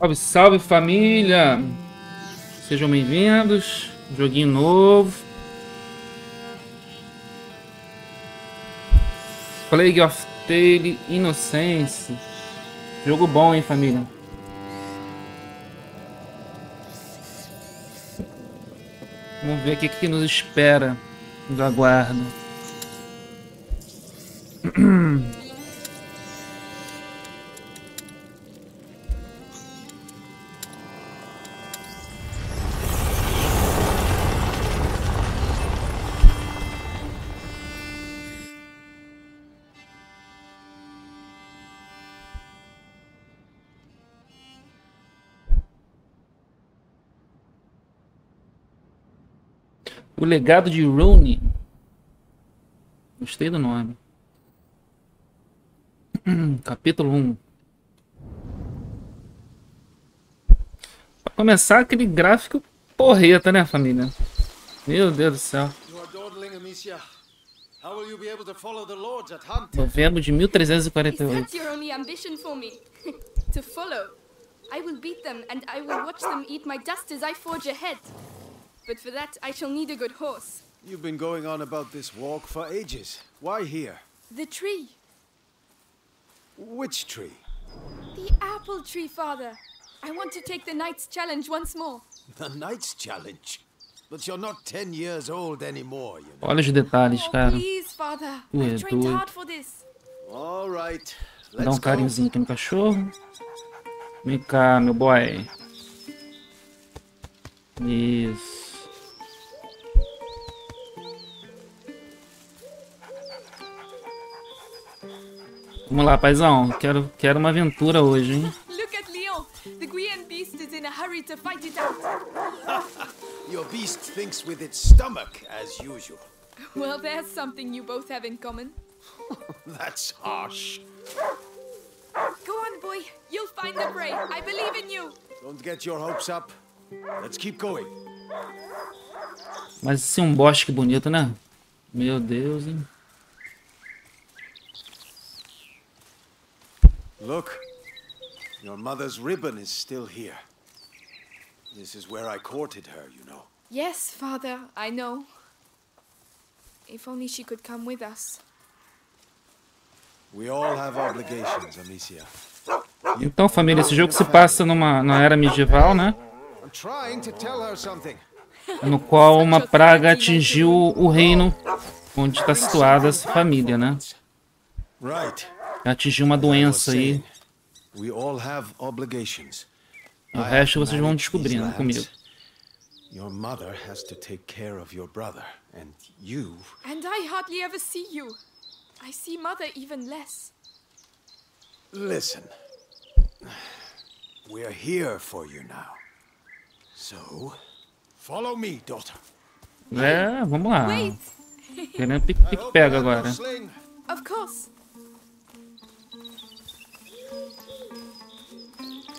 Salve, salve família! Sejam bem-vindos. Joguinho novo. Plague of Tale Innocence. Jogo bom, hein, família? Vamos ver o que, que nos espera. Nos aguarda. legado de Rooney. Gostei do nome. Capítulo 1. Pra começar, aquele gráfico porreta, né, família? Meu Deus do céu. Novembro de 1348. to follow. I will beat them and I will watch them eat my dust as I forge ahead. But for that, I shall need a good horse. You've been going on about this walk for ages. Why here? The tree. Which tree? The apple tree, father. I want to take the Knight's Challenge once more. The Knight's Challenge? But you're not 10 years old anymore, you know. Olha os detalhes, oh, cara. please, father. I've trained hard for this. All right. Dá um carinhozinho aqui no cachorro. Vem cá, meu boy. Isso. Vamos lá, paizão. Quero, quero uma aventura hoje, hein? Look at Leon. The Guian beast is in a hurry to fight it out. Your beast thinks with its stomach, as usual. Well, there's something you both have in common. That's harsh. Go on, boy. You'll find the prey. I believe in you. Don't get your hopes up. Let's keep going. Mas esse é um bosque bonito, né? Meu Deus, hein? Look, your mother's ribbon is still here. This is where I courted her, you know. Yes, father, I know. If only she could come with us. We all have obligations, Amicia. Então, família, esse jogo se passa numa, numa era medieval, né? No qual uma praga atingiu o reino onde está situada essa família, né? Atingir uma doença aí. O resto vocês vão descobrindo comigo. Your mother has to take care of your brother, and you. And I hardly ever see you. I see mother even less. Listen. We're here for you now. So, follow me, daughter. É, vamos lá. Querendo pique-pega agora. Of course.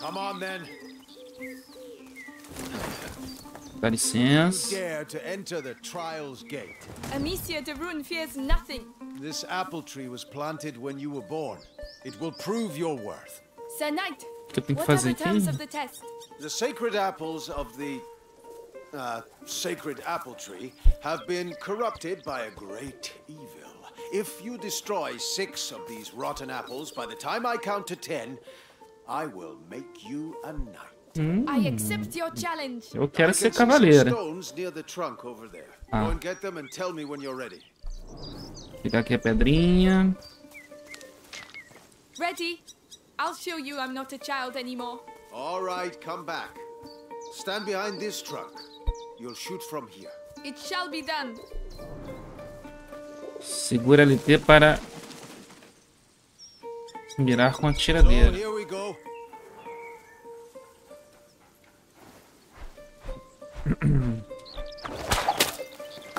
Come on then. Dá licença. Dare to enter the trial's gate. Amicia de Rune fears nothing. This apple tree was planted when you were born. It will prove your worth. Sir Knight, what are the terms of the test? The sacred apples of the uh, sacred apple tree have been corrupted by a great evil. If you destroy six of these rotten apples by the time I count to ten, I will make you a knight. Hum. I accept your challenge. Eu quero ser cavaleira. Ah. Pegar aqui a pedrinha. Ready? I'll show you I'm not a child anymore. All right, come back. Stand behind this trunk. You'll shoot from here. It shall be done. Segura LT para Mirar com a tiradeira.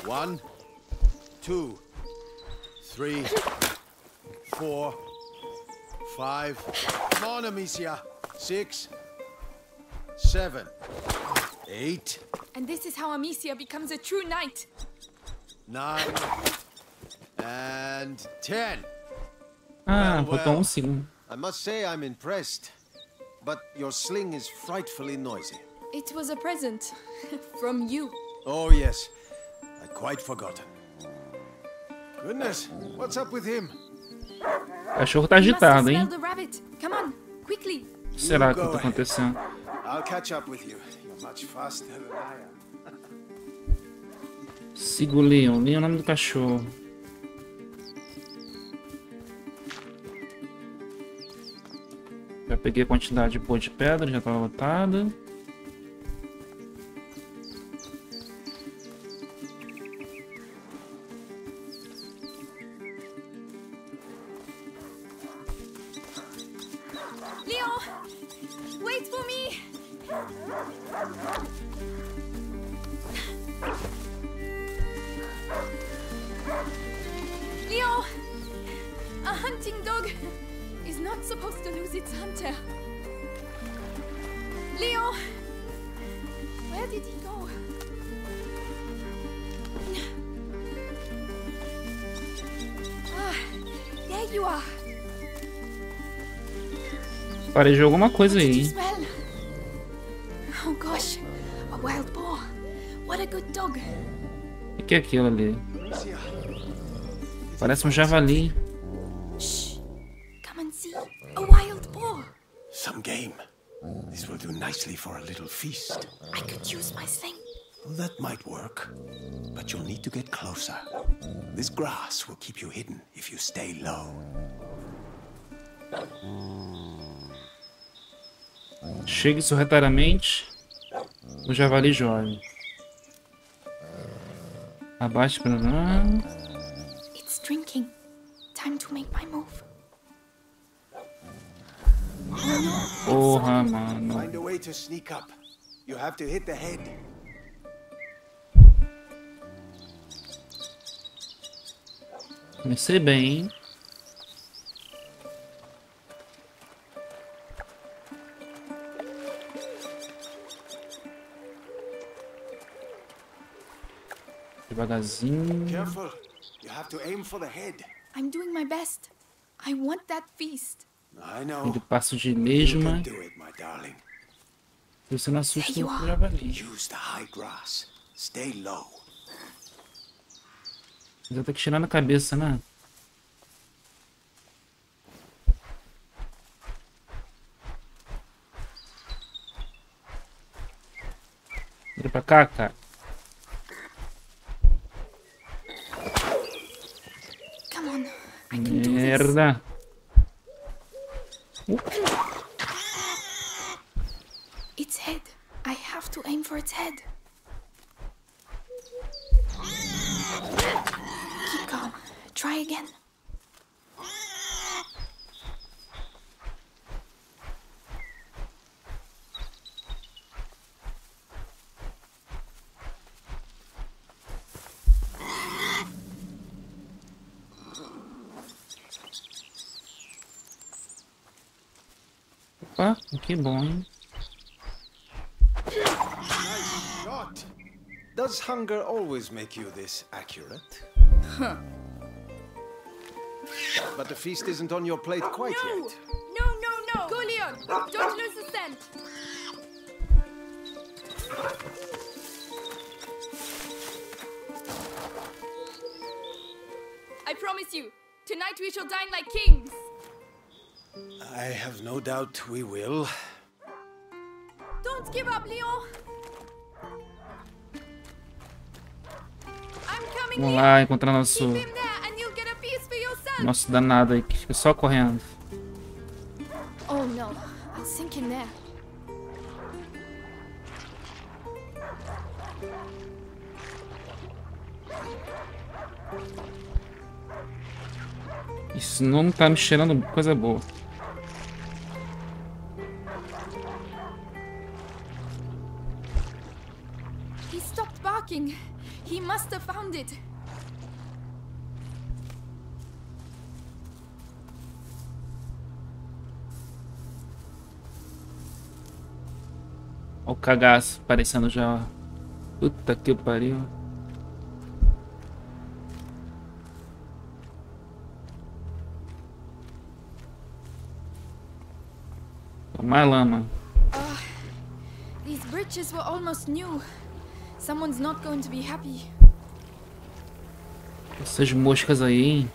One, two, three, four, five. Come on, Amicia. Six, seven, eight. And this is how Amicia becomes a true knight. Nine and ten. Ah, botou um segundo. I must say I'm impressed. but your sling is frightfully noisy. It was a present from you. Oh, yes. I'd quite forgotten. Goodness, what's up with him? O cachorro tá agitado, hein? Come on, quickly. O que será que tá acontecendo? I'll catch up with you. You're much faster than I am. Siga o Leon. Leon é o nome do cachorro. Já peguei a quantidade de pó de pedra, já estava lotada. Alguma coisa aí. Oh gosh, a wild boar. What a good dog. O que é aquilo ali? Parece um javali. Shh. Come and see. A wild boar. Some game. This will do nicely for a little feast. I could use my sling. That might work, but you'll need to get closer. This grass will keep you hidden if you stay low. Chegue sorrateiramente o javali jovem. Abaixe para lá. It's drinking. Time to make my move. Porra, mano. Find a way to sneak up. You have to hit the head. Comecei bem, hein? Devagarzinho. Careful. You have to aim for the head. I'm doing my best. I want that feast. I know. Ele passo de lesma. do it, my darling. Você não assusta o javali. Use the high grass. Stay low. Já tá tirando a cabeça, né? Vira pra cá, cara. Merda. Uh. Its head. I have to aim for its head. Keep calm. Try again. Opa, que bom, hein? Nice shot. Does hunger always make you this accurate? Huh. But the feast isn't on your plate quite no. yet. No, no, no! Go, Leon! Don't lose the scent! I promise you, tonight we shall dine like kings! I have no doubt we will. Don't give up, Leon. Vamos lá encontrar nosso nosso danado aí que fica só correndo. Oh no, I'll sink in there. Isso não tá me cheirando coisa boa. Cagaço aparecendo já. Puta que pariu. Mais lama. Uh, these bridges were almost new. Someone's not going to be happy. Essas moscas aí, hein?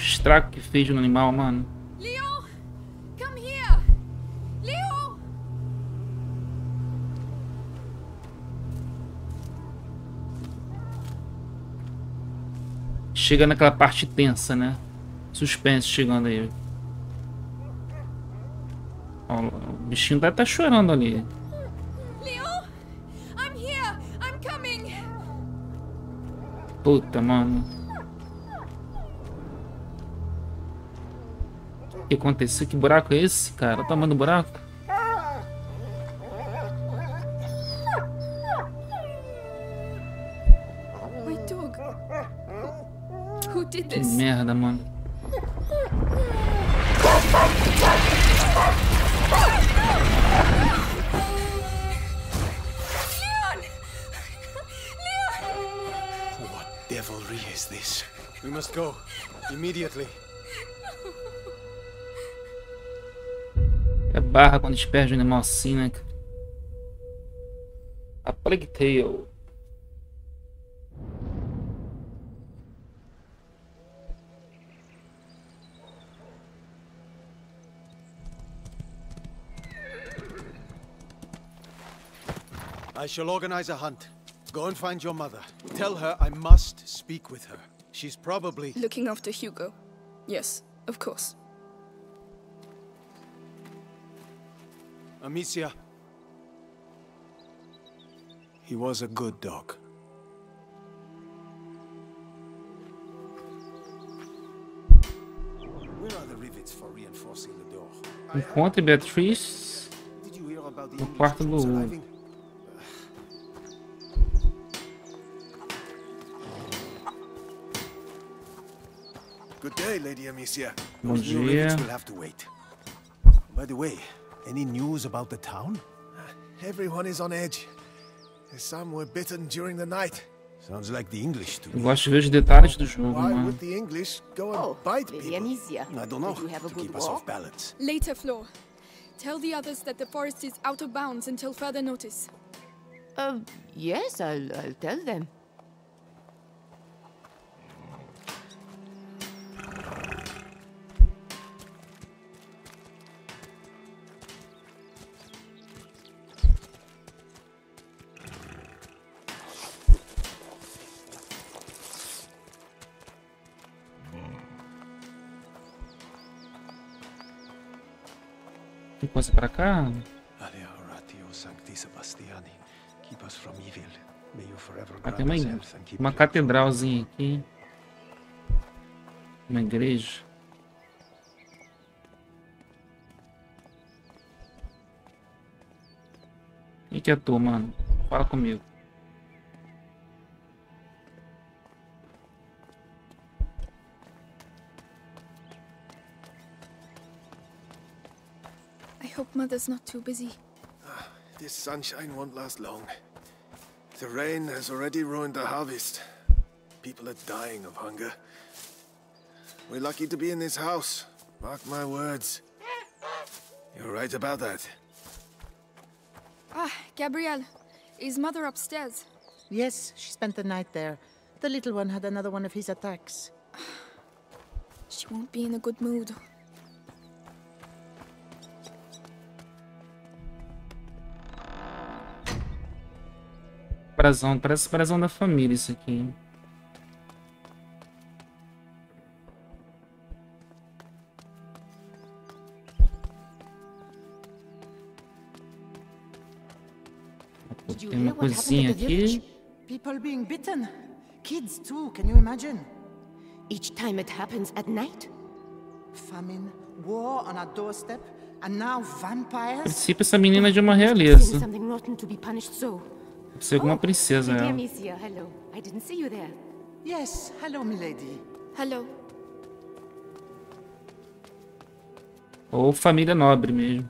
Estrago que fez no animal, mano. Leo, come here. Leo. Chega naquela parte tensa, né? Suspense chegando aí. Ó, o bichinho estar tá chorando ali. Puta, mano. Que aconteceu? Que buraco é esse, cara? O tamanho do buraco? É quando a perde um animal assim, né? A Plague Tale. I shall organize a hunt. Go and find your mother. Tell her I must speak with her. She's probably... Looking after Hugo. Yes, of course. Amicia. He was a good dog. Where are the rivets for reinforcing the door? Encontre Beatriz no quarto do Good day, Lady Amicia. Bom dia. will have to wait. By the way, any news about the town? Everyone is on edge. Some were bitten during the night. Sounds like the English to me. Eu gosto de ver os detalhes do jogo, Why would the English go and oh, bite people? Amicia. I don't know. Did you have a to good keep walk? us off balance. Later, Flo. Tell the others that the forest is out of bounds until further notice. Uh, yes, I'll, I'll tell them. Coisa pra cá? Ah, tem uma, uma catedralzinha aqui. Uma igreja. O que é tu, mano? Fala comigo. Hope Mother's not too busy. This sunshine won't last long. The rain has already ruined the harvest. People are dying of hunger. We're lucky to be in this house. Mark my words. You're right about that. Ah, Gabrielle. Is Mother upstairs? Yes, she spent the night there. The little one had another one of his attacks. She won't be in a good mood. Brasão, parece brasão da família isso aqui. Tem uma cozinha aqui. People being bitten. Kids too, can you imagine? Each time it happens at night. Famine, war on our doorstep, and now vampires. Princípio essa menina é de uma realeza. So. Ser alguma princesa, ela. Amicia, hello. I didn't see you there. Yes, hello, milady. Hello. Ou família nobre mesmo.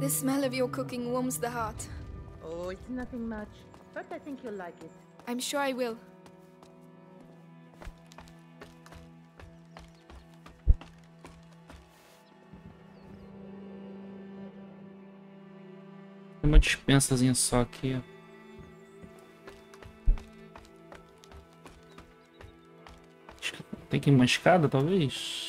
The smell of your cooking warms the heart. Oh, it's nothing much, but I think you'll like it. I'm sure I will. Tem uma dispensazinha só aqui. Tem que ir uma escada, talvez?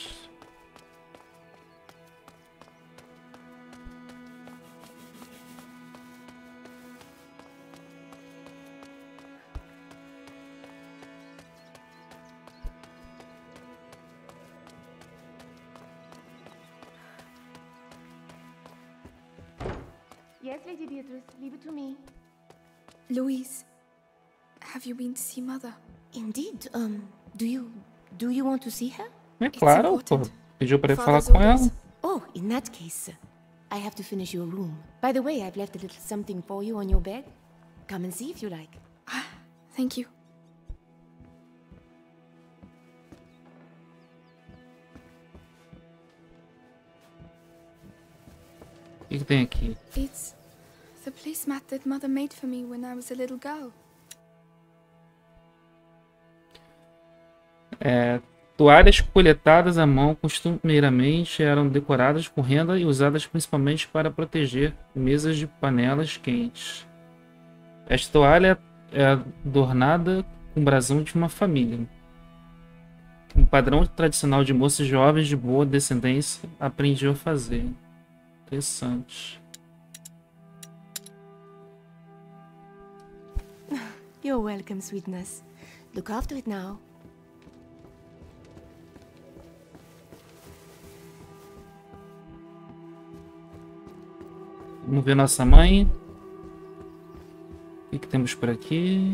Um, do you do you want to see her? É claro, pô. Pediu para falar com ela. Oh, in that case, I have to finish your room. By the way, I've left a little something for you on your bed. Come and see if you like. Ah, thank you. O que, que tem aqui? It's the placemat that Mother made for me when I was a little girl. É, toalhas coletadas à mão costumeiramente eram decoradas com renda e usadas principalmente para proteger mesas de panelas quentes. Esta toalha é adornada com o brasão de uma família. Um padrão tradicional de moças jovens de boa descendência aprendiam a fazer. Interessante. You're welcome, sweetness. Look after it now. Vamos ver nossa mãe. O que, que temos por aqui?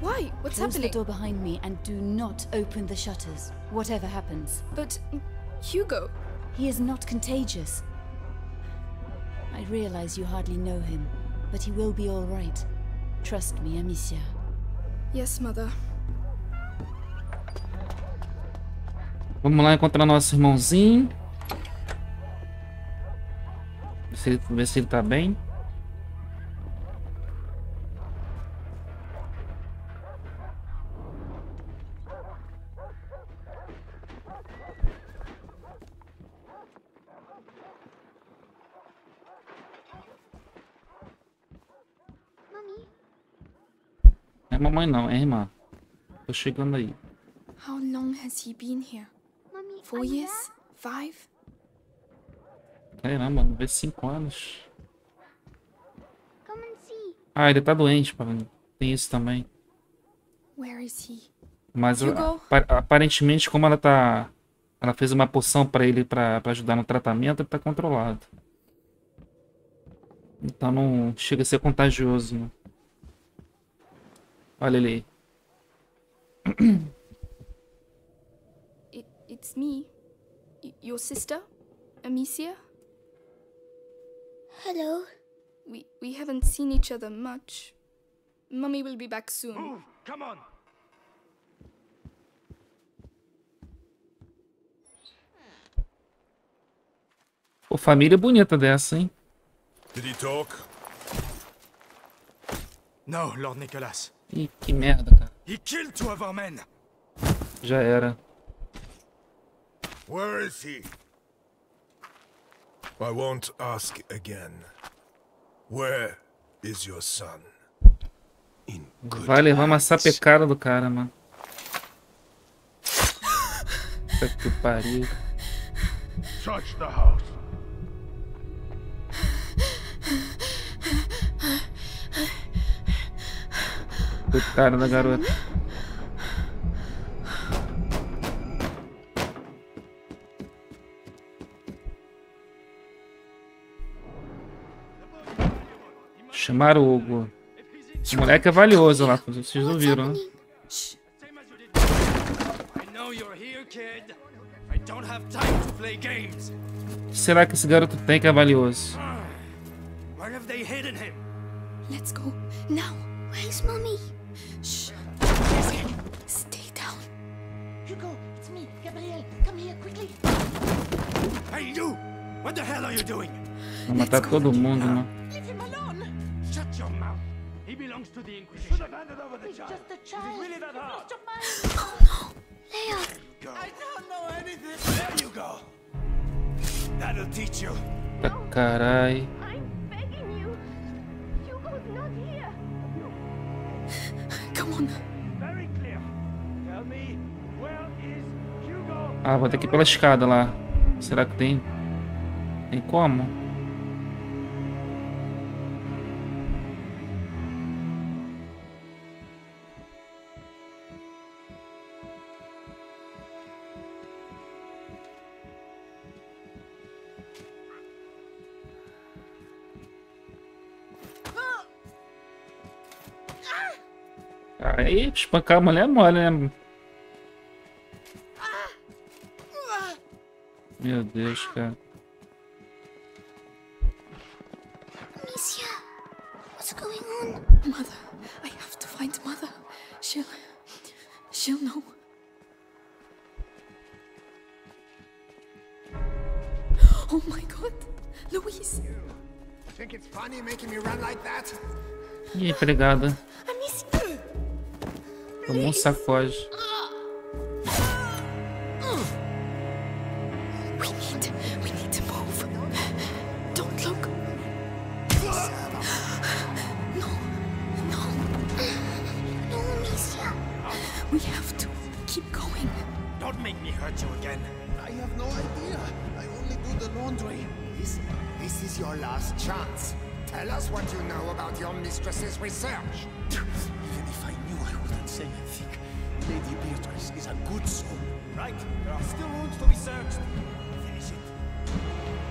Why? What's Close happening? the door behind me and do not open the shutters, whatever happens. But mm, Hugo... He is not contagious. I realize you hardly know him, but he will be all right. Trust me, Amicia. Yes, mother. Vamos lá encontrar nosso irmãozinho. Ver se ele, ver se ele tá bem. Mamãe não, é irmã. Tô chegando aí. How long has he been here? Four years? Five? Caramba, não vê cinco anos. Ah, ele tá doente, tem isso também. Where is he? Mas aparentemente, como ela tá. Ela fez uma poção para ele para ajudar no tratamento, ele tá controlado. Então não chega a ser contagioso. Né? Olha It, it it's me. Y your sister, Amicia. Hello. We we haven't seen each other much. Mummy will be back soon. Move! Come on! Pô, família bonita dessa, hein? Did he talk? No, Lord Nicholas. Ih, que merda, cara. Já era. Where is he? I won't ask again. Where is your son? Vai levar uma sapecada do cara, mano. Puta que pariu. Touch the house. Coitada da garota. Chamaram o Hugo. Esse moleque é valioso lá, vocês ouviram, né? O que será que esse garoto tem que é valioso? That hard? Lost your mind. Oh no. Leia. Go. I don't know anything. There you go. That'll teach you. Tá carai. Ah, vou ter que ir pela escada lá. Será que tem? Tem como? Aí, espancar a mulher é mole, né? Meu Deus, cara. On? Mother. I have to find Mother. She'll. She'll know. Oh my god. Louise. Think it's funny making me run like that? Ih, empregada. Amicia. Tomou um sacode. Hurt you again. I have no idea. I only do the laundry. This, this is your last chance. Tell us what you know about your mistress's research. Even if I knew, I wouldn't say anything. Lady Beatrice is a good soul. Right? There are still wounds to be searched. Finish it.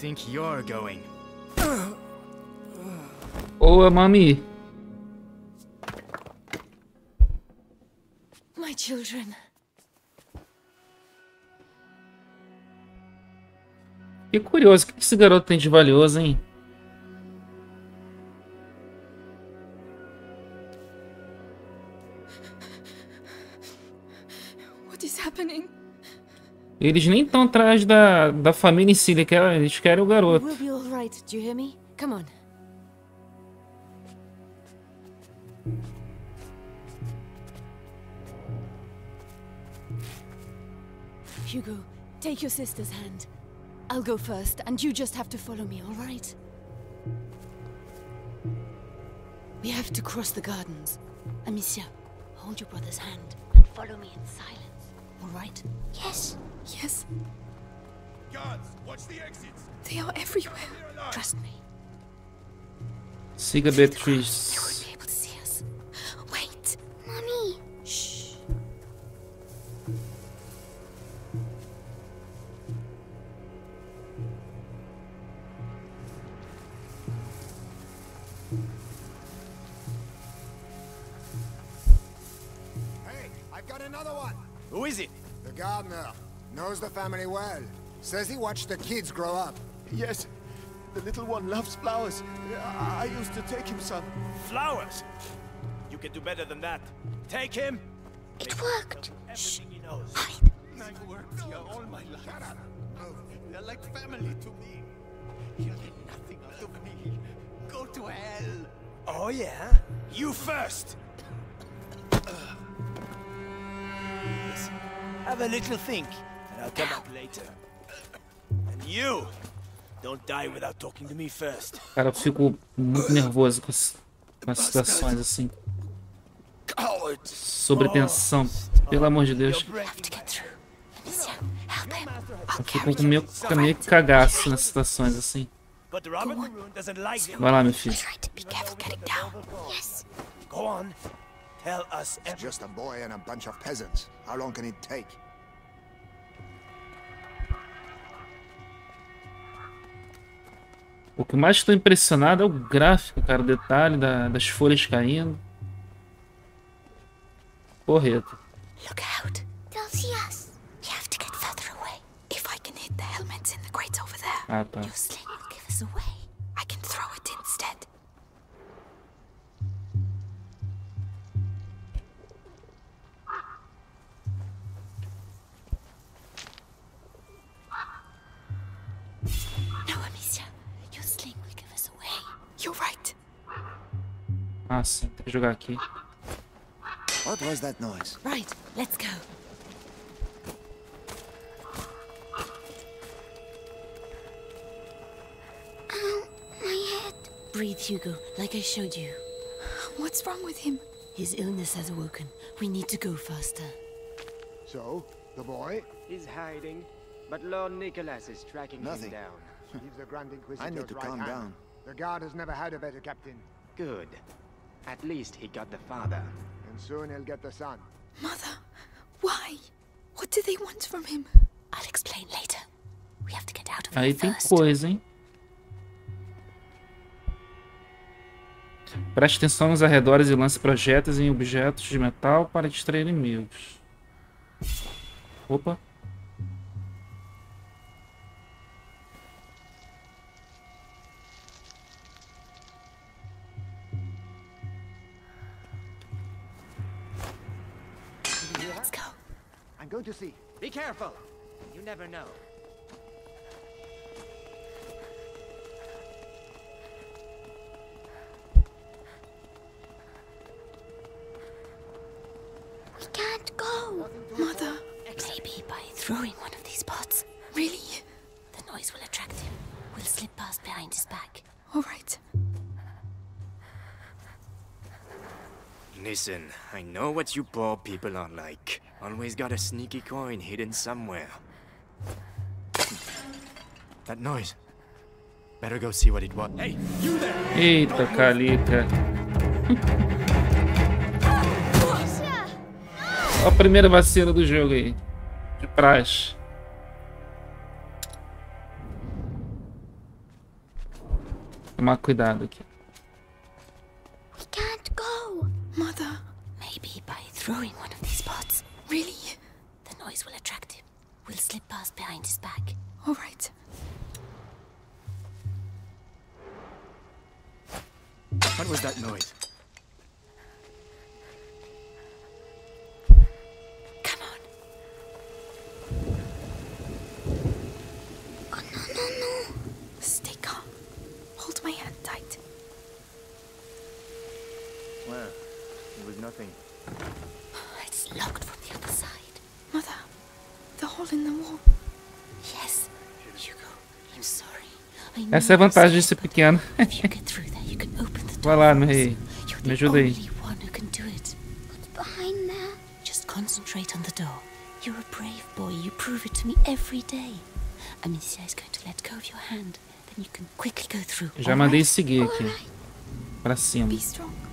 Think you're going? Ô, mami. My children. Que curioso, o que esse garoto tem de valioso, hein? Eles nem estão atrás da, da família em si, eles querem, eles querem o garoto. Hugo, take your sister's hand. I'll go first, and you just have to follow me, all right? We have to cross the gardens. Amicia, hold your brother's hand and follow me in silence, all right? Yes. Yes. Guards, watch the exits. They are everywhere. Trust me. Siga Beatriz. Won't be able to see us. Wait, mommy. Shh. Hey, I've got another one. Who is it? The gardener. Knows the family well. Says he watched the kids grow up. Yes. The little one loves flowers. I, I used to take him some. Flowers? You can do better than that. Take him. It worked. Shh. He knows. Hide. I've worked here all my life. Shut up. Oh, they're like family to me. You'll get nothing out of me. Go to hell. Oh, yeah? You first! Listen, have a little think, and I'll come up later. And you! Don't die without talking to me first. Cara, eu fico muito nervoso com as, com as situações assim. Sobretensão. Pelo amor de Deus. Eu fico com meio, com meio cagaço nas situações assim. Vai lá, meu filho. Go on. Tell us It's just a boy and a bunch of peasants. How long can it take? O que mais estou impressionado é o gráfico, cara, o detalhe da, das folhas caindo. Porreta. Look out. They'll see us. You have to get further away. If I can hit the helmets in the crates over there, Ah, tá. your sling will give us away. Ah, sim. Tem que jogar aqui. What was that noise? Right. Let's go. Ow, my head. Breathe, Hugo, like I showed you. What's wrong with him? His illness has awoken. We need to go faster. So, the boy? He's hiding, but Lord Nicholas is tracking Nothing. him down. He's the Grand Inquisitor's I need to right calm hand. down. The guard has never had a better captain. Good. At least he got the father. And soon he'll get the son. Mother, why? What do they want from him? I'll explain later. We have to get out of Aí here tem first. coisa, hein? Preste atenção nos arredores e lance projéteis em objetos de metal para distrair inimigos. Opa. Going to see. Be careful! You never know. We can't go. Mother. Maybe by throwing one of these pots. Really? The noise will attract him. We'll slip past behind his back. All right. Listen, I know what you poor people are like. Always got a sneaky coin hidden somewhere. That noise. Better go see what it was. Hey, you there! Eita, Calica. A primeira vacina do jogo aí. De praxe. Tomar cuidado aqui. We can't go. Mother. Maybe by throwing one. Really? The noise will attract him. We'll slip past behind his back. All right. What was that noise? Come on. Oh, no, no, no. Stay calm. Hold my hand tight. Well, it was nothing. It's locked Essa é a vantagem de ser pequeno. Vai lá, meu rei. Me ajuda aí. concentrate on the door. You're a brave boy. You prove it to me every day. Amicia is going to let go of your hand. Then you can quickly go through. Já mandei seguir aqui. Pra cima. Be strong.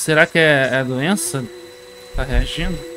Será que é, é doença? Tá reagindo?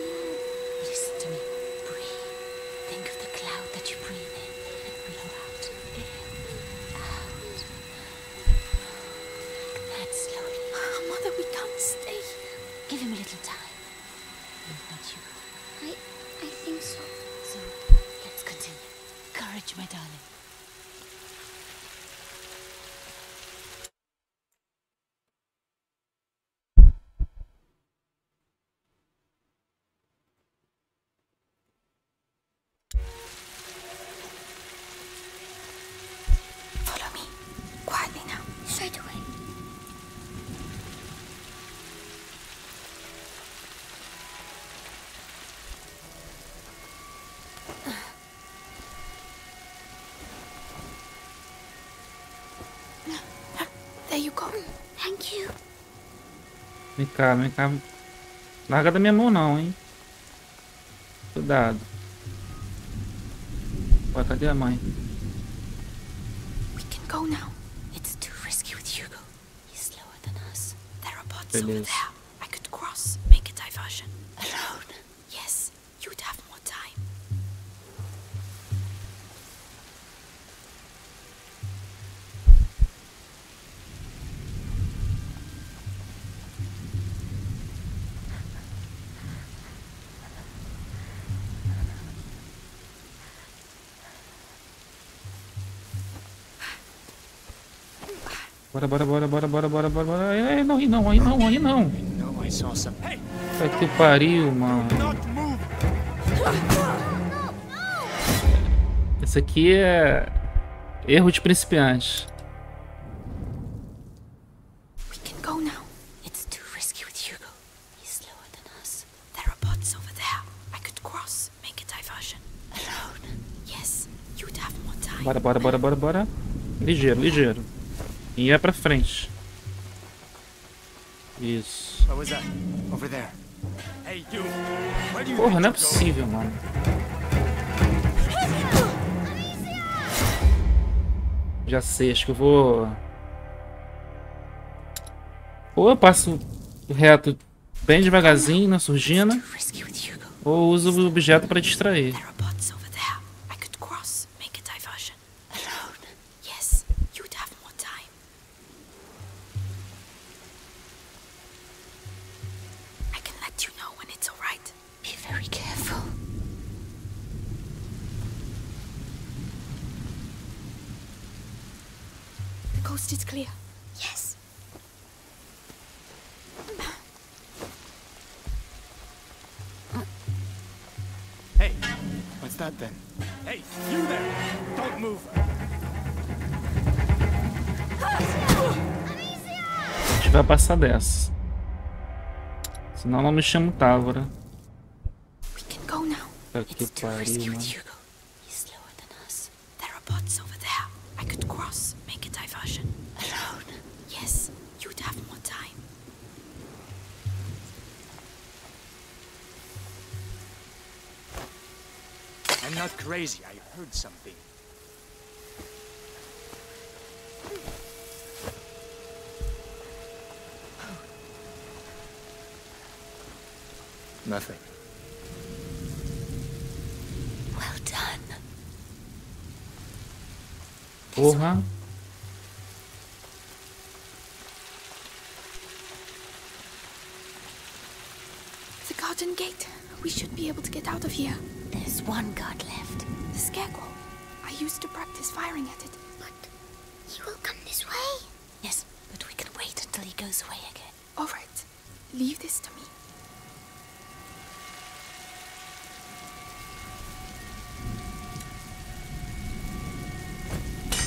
Cá, vem cá. Larga da minha mão não, hein? Cuidado. Ué, cadê a mãe? We bora, bora, bora, bora, bora, bora, bora. Aí não, aí não, aí não, aí não. No, I saw some. Hey, Puta que pariu, mano. Esse aqui é erro de principiante. Bora, bora, bora, bora, bora. Ligeiro, ligeiro. E é pra frente. You Porra, não é possível, mano. Já sei, acho que eu vou. Ou eu passo reto bem devagarzinho na surgina, with Hugo. ou uso o objeto pra distrair. Vai passar dessa. Senão não me chamo Távora. Que pariu, with mano. I'm not crazy. I heard something. Nothing. Well done. Porra. The garden gate. We should be able to get out of here. There's one guard left. The scarecrow. I used to practice firing at it. But he will come this way. Yes, but we can wait until he goes away again. All right. Leave this to me.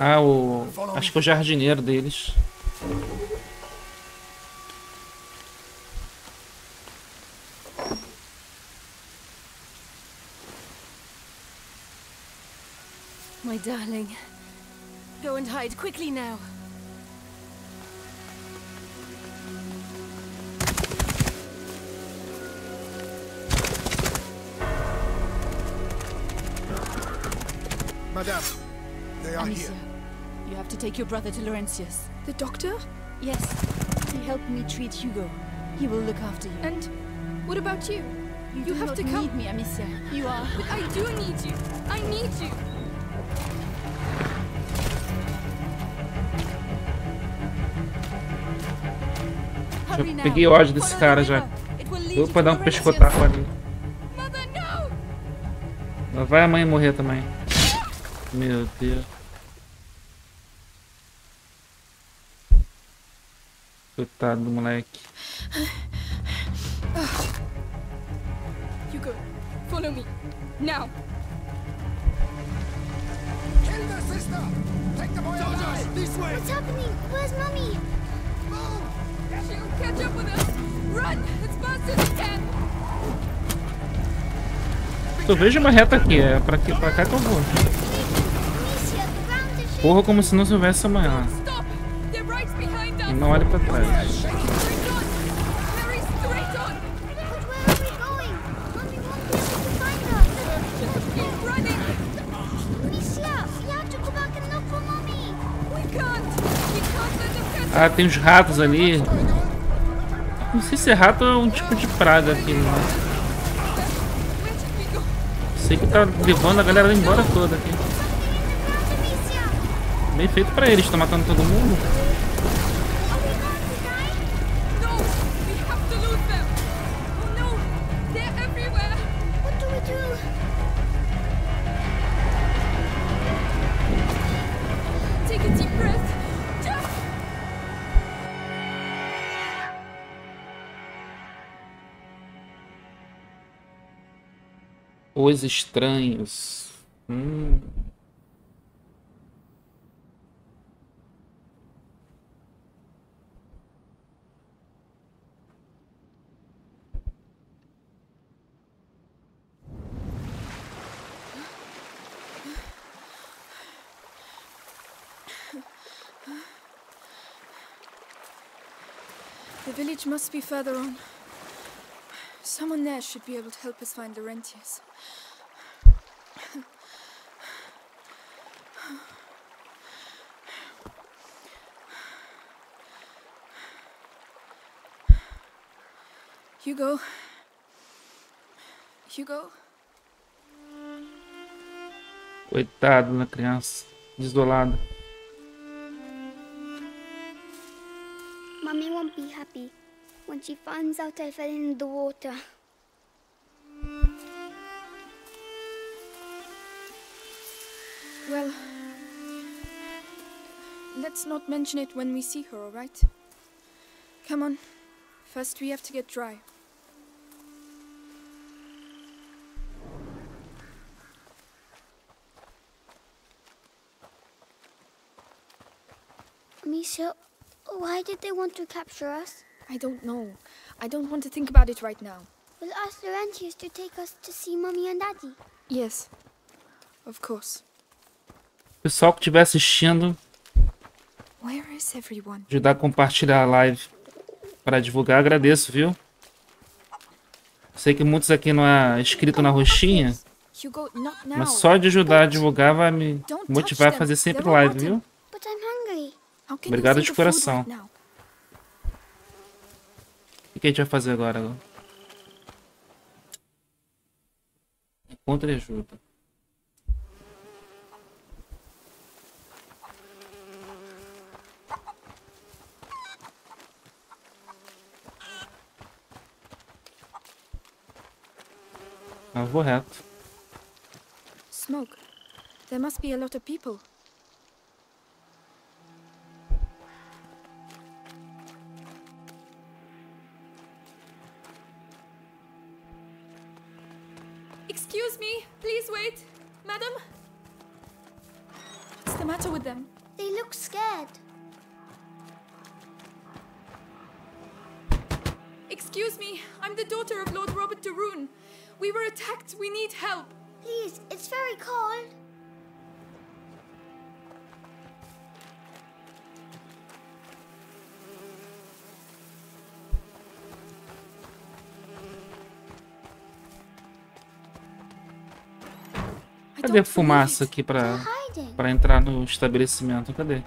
Ah, o. Acho que é o jardineiro deles. My darling. Go and hide quickly now. Take your brother to Laurentius. The doctor? Yes. He helped me treat Hugo. He will look after you. And what about you? You, You do have not to come- need me, Amicia. You are. But I do need you. I need you. Peguei ódio desse cara já. Vou pra dar um pescotaco ali. Lá vai a mãe morrer também. Meu Deus. Coitado do moleque. Hugo, follow me. Now. Kill the sister! Take the boy alive! This way! What's happening? Where's mommy? She'll catch up with us. Run as fast as you can. Só vejo uma reta aqui, é pra, aqui, pra cá que eu vou. Corra como se não houvesse amanhã. Não olhe pra trás. Ah, tem uns ratos ali. Não sei se rato é um tipo de praga aqui, né? Sei que tá levando a galera embora toda aqui. Bem feito pra eles, tá matando todo mundo. Os estranhos. Hum. The village must be further on. Someone there should be able to help us find Laurentius. Hugo. Hugo. Coitado da criança. Desolada. Mommy won't be happy when she finds out I fell in the water. Well, let's not mention it when we see her, alright? Come on. First, we have to get dry. Amicia, why did they want to capture us? I don't know. I don't want to think about it right now. We'll ask Laurentius to take us to see Mommy and Daddy. Yes, of course. Pessoal que estiver assistindo, Where is everyone? ajudar a compartilhar a live para divulgar, agradeço, viu? Sei que muitos aqui não é inscrito na roxinha, mas só de ajudar a divulgar vai me motivar a fazer sempre live, viu? Obrigado de coração. O que a gente vai fazer agora? Encontre ajuda. Eu vou reto. Smoke. There must be a lot of people. We were attacked. We need help. Please, it's very cold. Cadê a fumaça aqui pra, pra entrar no estabelecimento? Cadê?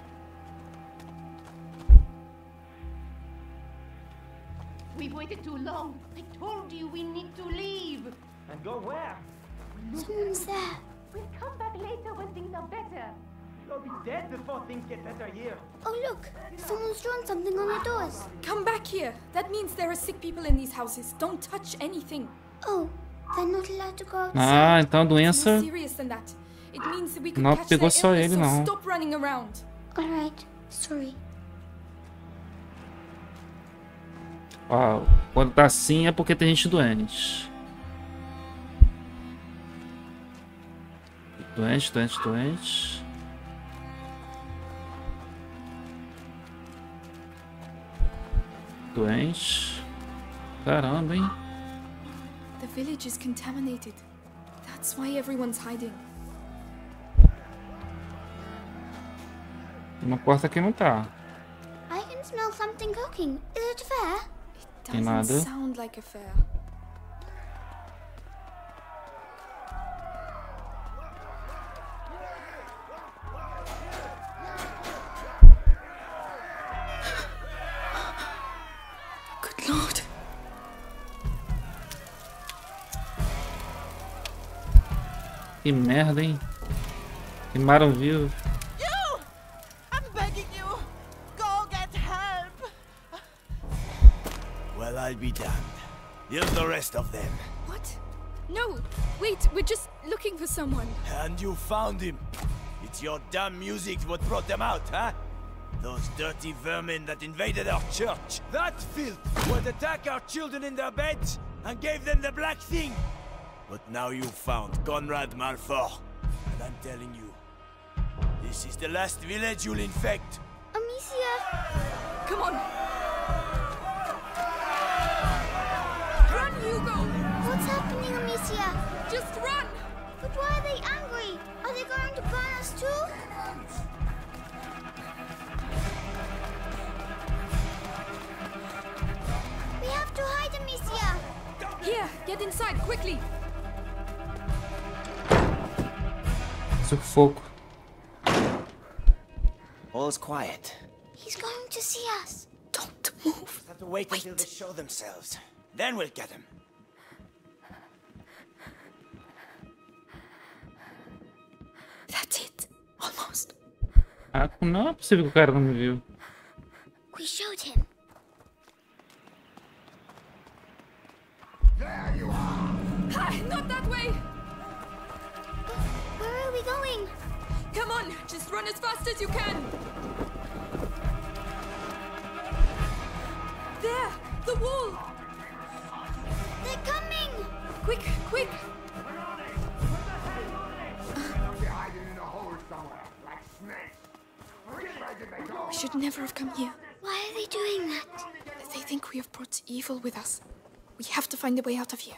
Ah, então a doença não pegou só ele, não. Sorry. Ó, quando tá assim é porque tem gente doente. Doente, doente, doente. Doente. Caramba, hein? The village is contaminated. That's why everyone's hiding. Uma porta aqui não tá. I can smell something cooking. Is it fair? Tem Doesn't sound like a fair. Que merda, hein? Queimaram vivo. You! I'm begging you! Go get help! Well, I'll be damned. Here's the rest of them. What? No, wait, we're just looking for someone. And you found him. It's your damn music what brought them out, huh? Those dirty vermin that invaded our church. That filth would attack our children in their beds and gave them the black thing. But now you've found Conrad Malfour. And I'm telling you, this is the last village you'll infect. Amicia! Come on. Run, Hugo! What's happening, Amicia? Just run! But why are they angry? Are they going to burn us too? We have to hide, Amicia! Here, get inside, quickly! Sufoco. is quiet. He's going to see us. Don't move. we Have to wait, wait until they show themselves. Then we'll get them. That's it. Almost. Ah, não é possível que o cara não me viu. We showed him. Ah, not that way! Where are we going? Come on, just run as fast as you can! There! The wall! They're coming! Quick, quick! Where are they? Where the hell are they? They're hiding in a hole somewhere, like snakes. We should never have come here. Why are they doing that? They think we have brought evil with us. We have to find a way out of here.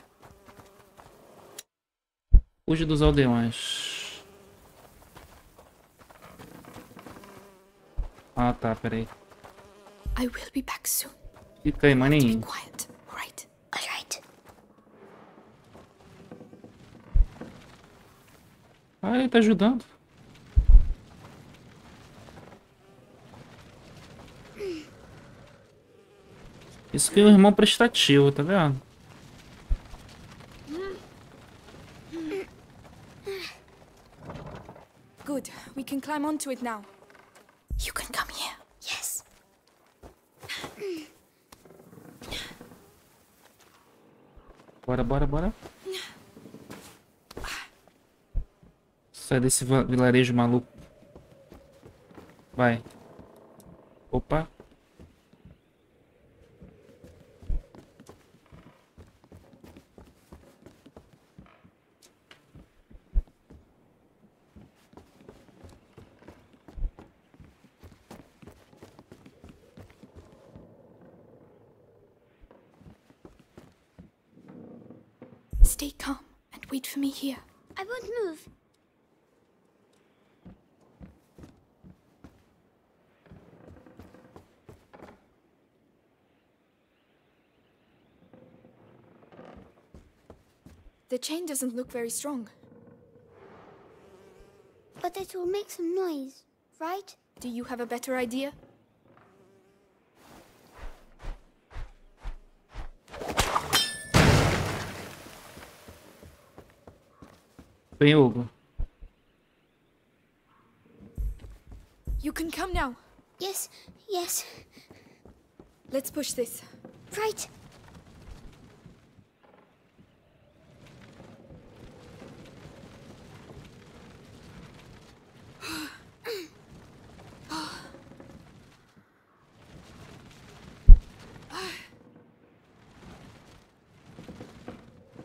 Fuge dos aldeões. Ah, tá, peraí. I will be back soon. Fica aí, maninho. Quiet, right? Alright. Ah, ele tá ajudando. Isso que é um irmão prestativo, tá vendo? Good. We can climb onto it now. You can. Bora, bora, bora. Sai desse vilarejo maluco. Vai. Opa. For me here. I won't move. The chain doesn't look very strong. But it will make some noise, right? Do you have a better idea? Bem, Hugo. You can come now. Yes, yes. Let's push this. Right.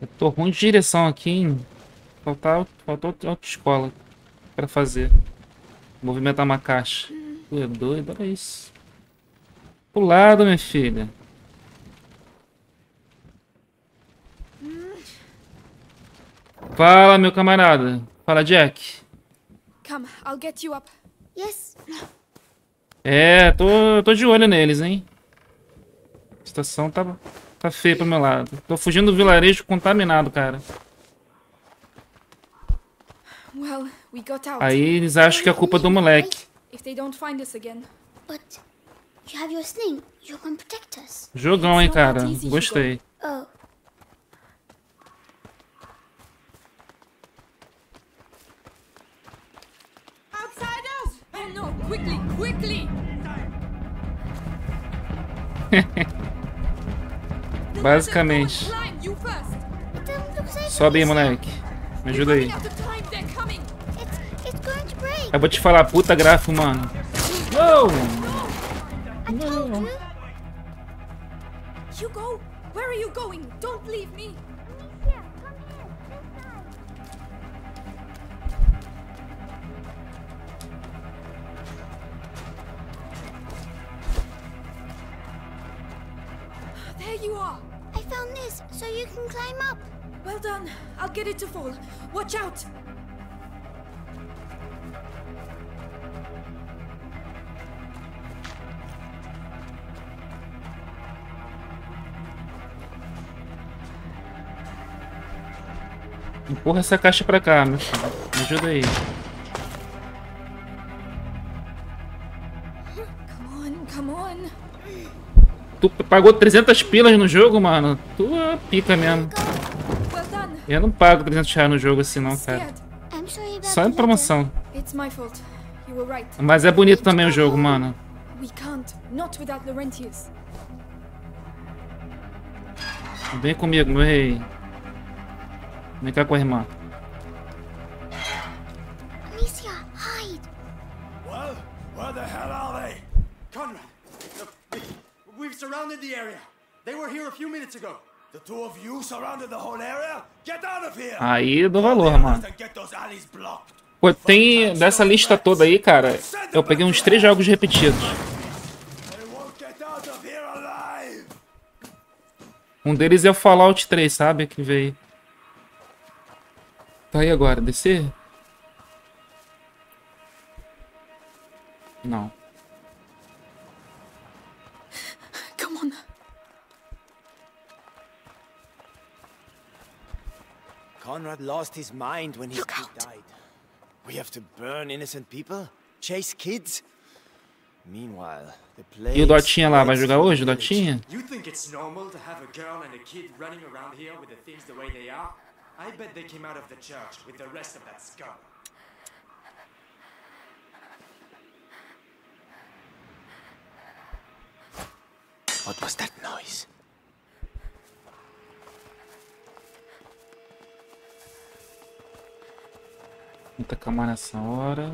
Eu tô ruim de direção aqui, hein? Faltar, faltou autoescola pra fazer. Movimentar uma caixa. Tu é doido? Olha isso. Pro lado, minha filha. Fala, meu camarada. Fala, Jack. Come, I'll get you up. Yes. É, tô, tô de olho neles, hein? A situação tá, tá feia pro meu lado. Tô fugindo do vilarejo contaminado, cara. Well, we got out. Aí eles acham que é culpa do moleque. If they don't find us again. But you have your sling. You can protect us. Jogão, hein, cara. Gostei. Oh. Outsiders! Oh no, quickly, quickly! Basicamente. Sobe aí, moleque. Me ajuda aí. Eu vou te falar, puta gráfico, mano. Told you. Hugo, where are you going? Don't leave me. There you are. I found this, so you can climb up. Well done. I'll get it to fall. Watch out. Empurra essa caixa pra cá, meu filho. Me ajuda aí. Come on, come on. Tu pagou 300 pilas no jogo, mano? Tu pica mesmo. Eu não pago 300 reais no jogo assim não, cara. Só em promoção. Mas é bonito também o jogo, mano. We can't. Not without Laurentius. Vem comigo, meu rei. Vem cá com a irmã. letter. Amicia, hide. Well, where the hell are they? Conrad, look, we've surrounded the area. They were here a few minutes ago. The two of you surrounded the whole area? Aí dou valor, mano. Pô, tem dessa lista toda aí, cara. Eu peguei uns três jogos repetidos. Um deles é o Fallout 3, sabe? Que veio. Tá aí agora, descer? Não. Conrad lost his mind when his kid died. We have to burn innocent people? Chase kids? Meanwhile, the E o plague Dotinha lá, vai spreads jogar through hoje, o the village. Dotinha? You think it's normal to have a girl and a kid running around here with the things the way they are? I bet they came out of the church with the rest of that scum. What was that noise? Muita calma nessa hora.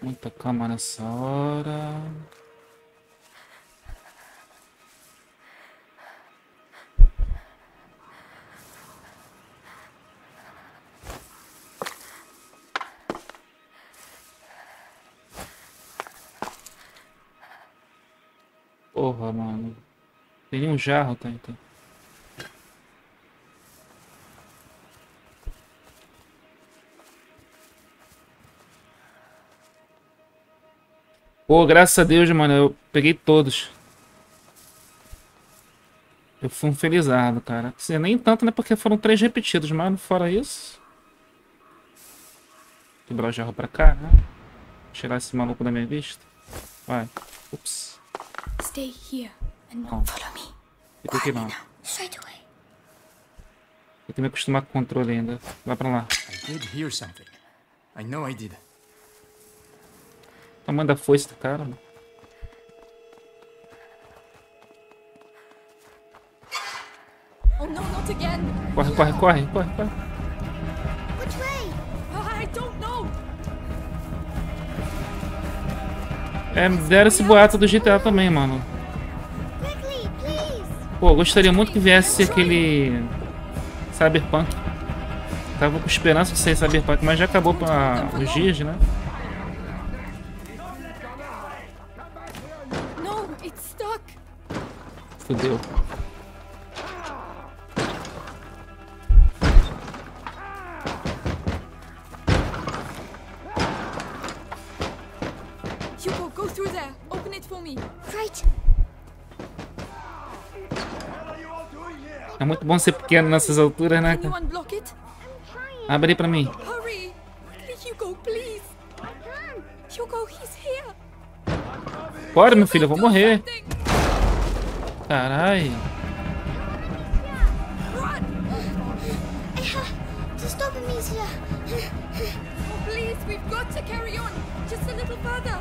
Muita calma nessa hora. Porra, mano. Tem um jarro, tá, então. Pô, graças a Deus, mano, eu peguei todos. Eu fui um felizardo, cara. Assim, nem tanto, né? Porque foram três repetidos, mas fora isso. Quebrar o jarro pra cá, né? Tirar esse maluco da minha vista. Vai. Ups. Stay here and não. follow me. Fica aqui não. Straight away. Eu tenho que me acostumar com o controle ainda. Vai pra lá. I did hear something. I know I did. Tamanho da foice do cara, mano. Oh. Corre, corre, corre, corre, corre. É, deram esse boato do GTA também, mano. Pô, gostaria muito que viesse aquele Cyberpunk. Tava com esperança de ser Cyberpunk, mas já acabou pra os dias, né? Fudeu. Hugo, go through there. Open it for me. Right. É muito bom ser pequeno nessas alturas, né? Abre pra mim. Bora, meu filho, eu vou morrer. Carai. Stop, Amicia. Oh, please, we've got to carry on. Just a little further.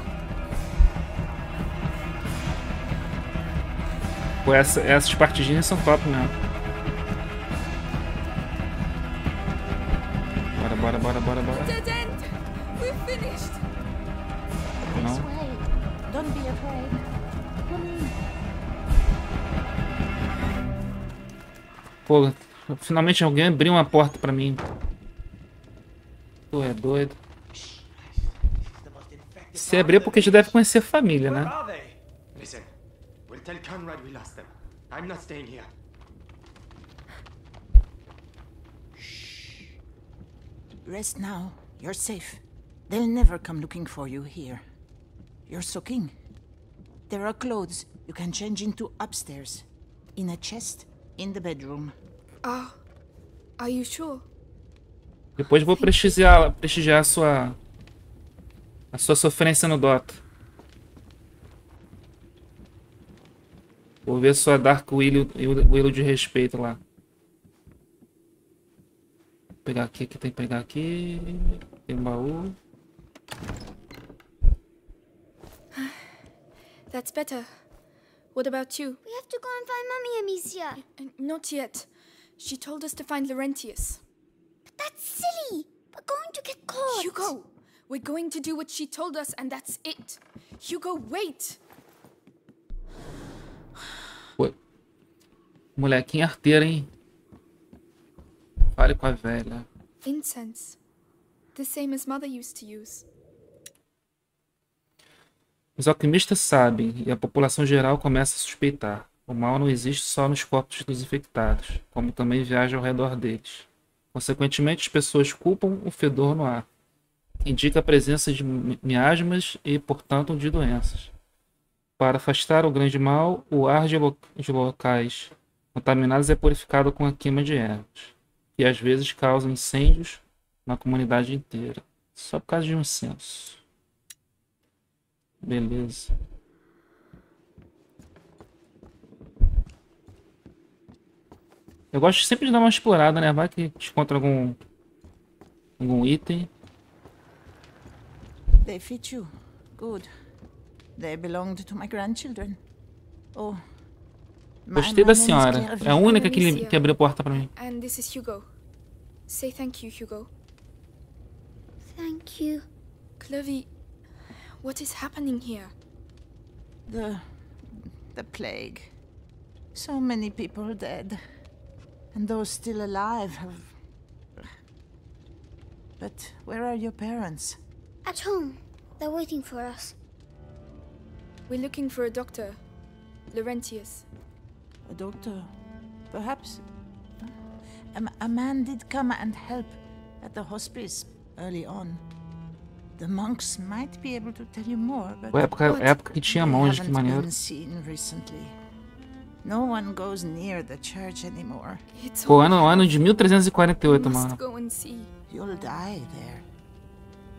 Pô, essa, essas partidinhas são top mesmo. Bora, bora, bora, bora, bora. Pô, finalmente alguém abriu uma porta pra mim. Tu é doido. Se abrir é porque já deve conhecer a família, né? Listen, we'll tell Conrad we lost them. I'm not staying here. Rest now. You're safe. They'll never come looking for you here. You're soaking. There are clothes you can change into upstairs. In a chest in the bedroom. Ah, are you sure? Depois vou prestigiar, prestigiar a sua a sua sofrência no Dota. Vou ver sua Dark Willow, Willow de respeito lá. Vou pegar aqui, que tem que pegar aqui. Tem um baú. That's better. What about you? We have to go and find Mummy, Amicia. Not yet. She told us to find Laurentius. But that's silly. We're going to get caught. Hugo, we're going to do what she told us and that's it. Hugo, wait. Oi. Molequinho arteiro, hein? Fale com a velha. Incense. The same as mother used to use. Os alquimistas sabem e a população geral começa a suspeitar. O mal não existe só nos corpos dos infectados, como também viaja ao redor deles. Consequentemente, as pessoas culpam o fedor no ar. Indica a presença de miasmas e, portanto, de doenças. Para afastar o grande mal, o ar de, lo de locais contaminados é purificado com a queima de ervas, que às vezes causam incêndios na comunidade inteira, só por causa de um incenso. Beleza. Eu gosto sempre de dar uma explorada, né? Vai que te encontra algum algum item. They fit you. Good. They belonged to my grandchildren. Oh. Gostei da senhora. É a única que, que abriu a porta para mim. And this is Hugo. Say thank you, Hugo. Thank you. Clovey, what is happening here? The... the plague. So many people dead. And those still alive have... But where are your parents? At home. They're waiting for us. We're looking for a doctor. Laurentius. A doctor? Perhaps... A, a man did come and help at the hospice early on. The monks might be able to tell you more, but... época, época que tinha monge, que maneiro. seen recently. No one goes near the church anymore. It's Pô, ano, ano de 1348, mano. You'll die there.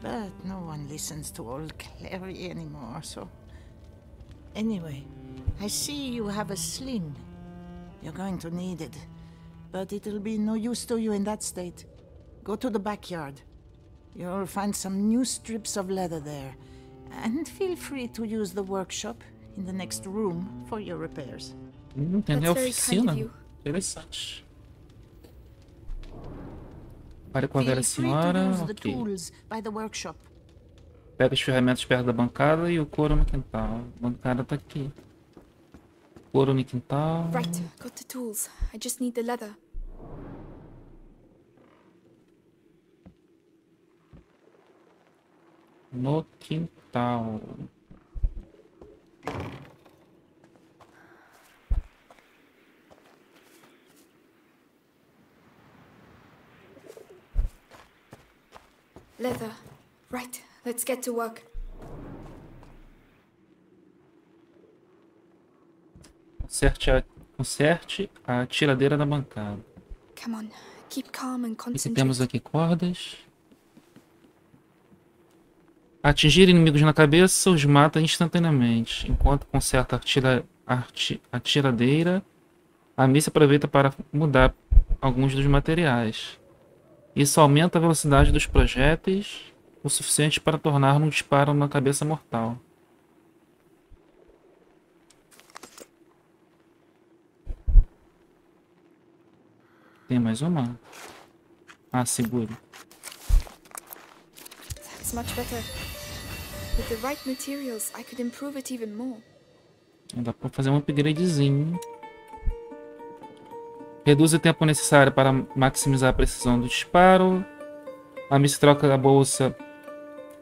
But no one listens to old Clary anymore, so... Anyway, I see you have a sling. You're going to need it. But it'll be no use to you in that state. Go to the backyard. You'll find some new strips of leather there. And feel free to use the workshop in the next room for your repairs. Hum, tem a oficina. Interessante. Pare com a velha senhora. Ok. Pega as ferramentas perto da bancada e o couro no quintal. A bancada tá aqui. Couro no quintal. Right, got the tools. I just need the leather. No quintal. Leather. Right, let's get to work. Conserte a, conserte a tiradeira da bancada. Come on, keep calm and concentrate. E temos aqui cordas. Atingir inimigos na cabeça os mata instantaneamente. Enquanto conserta a, tira, a, a tiradeira, a missa aproveita para mudar alguns dos materiais. Isso aumenta a velocidade dos projéteis o suficiente para tornar um disparo na cabeça mortal. Tem mais uma? Ah, seguro. That's much better. With the right materials, I could improve it even more. Dá pra fazer um upgradezinho. Reduz o tempo necessário para maximizar a precisão do disparo. A Miss troca a bolsa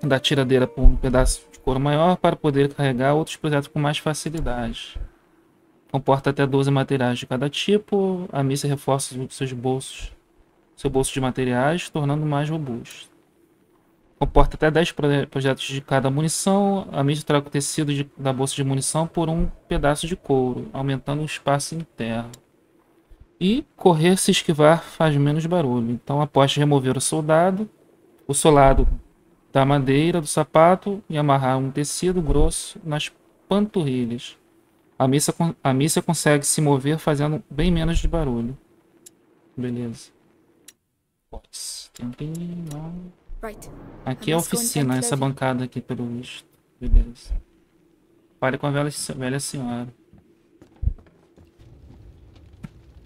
da tiradeira por um pedaço de couro maior para poder carregar outros projetos com mais facilidade. Comporta até 12 materiais de cada tipo. A Miss reforça seus bolsos, seu bolso de materiais, tornando mais robusto. Comporta até 10 projetos de cada munição. A Miss troca o tecido de, da bolsa de munição por um pedaço de couro, aumentando o espaço interno. E correr se esquivar faz menos barulho. Então após remover o soldado, o solado da madeira do sapato e amarrar um tecido grosso nas panturrilhas. A missa, a missa consegue se mover fazendo bem menos de barulho. Beleza. Aqui é a oficina, essa bancada aqui pelo visto. Beleza. Fale com a velha, velha senhora.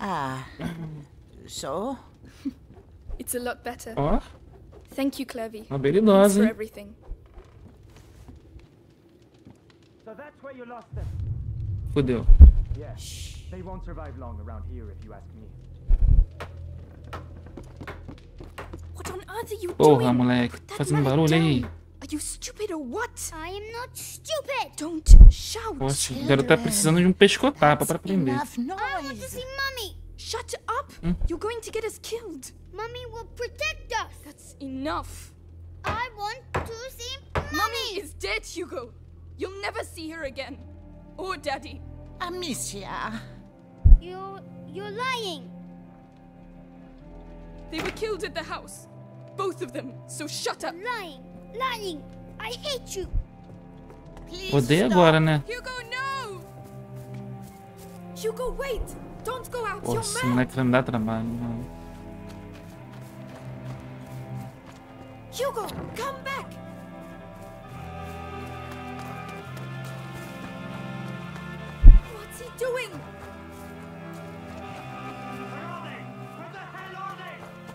Ah, so? It's a lot better. Ó. Oh. Thank you, Clevy. Habilidosa, for hein? everything. So that's where you lost them. Fudeu. Yeah. They won't survive long around here if you ask me. What on earth are you Porra, doing? moleque. Fazendo barulho aí. Are you stupid or what? I am not stupid. Don't shout. Poxa, o garoto tá precisando de um pescotapa pra aprender. I want to see Mummy. Shut up! Hmm? You're going to get us killed. Mummy will protect us. That's enough. I want to see Mummy. Mummy is dead, Hugo. You'll never see her again. Or Daddy. Amicia. You're you're lying. They were killed at the house. Both of them. So shut up. Lying. Lying. I hate you. Odeio agora, né? Hugo, no! Hugo, wait! Don't go out. Pô, You're esse mad. moleque vai me dar trabalho. Não. Hugo, come back. What's he doing?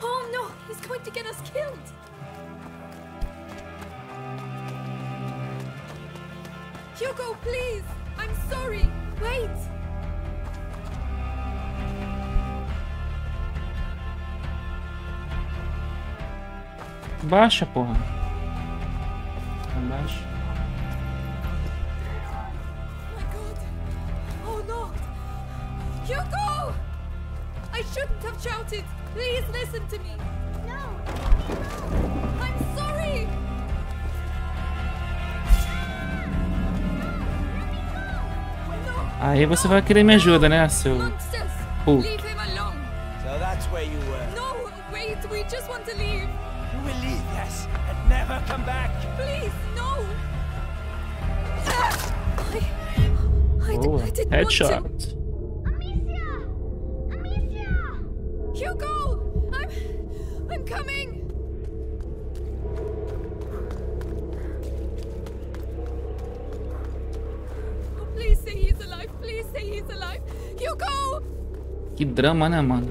Oh no, He's going to get us killed. Hugo, please! I'm sorry! Wait! Baixa, porra. Abaixa. Oh no! Hugo! I shouldn't have shouted! Please listen to me! No! I'm Aí você vai querer me ajuda, né, seu Hulk? Leave him alone! So that's where you were. No, wait, we just want to leave! You will leave, yes, and never come back. Please, no! I, I, didn't Headshot. Que drama, né, mano?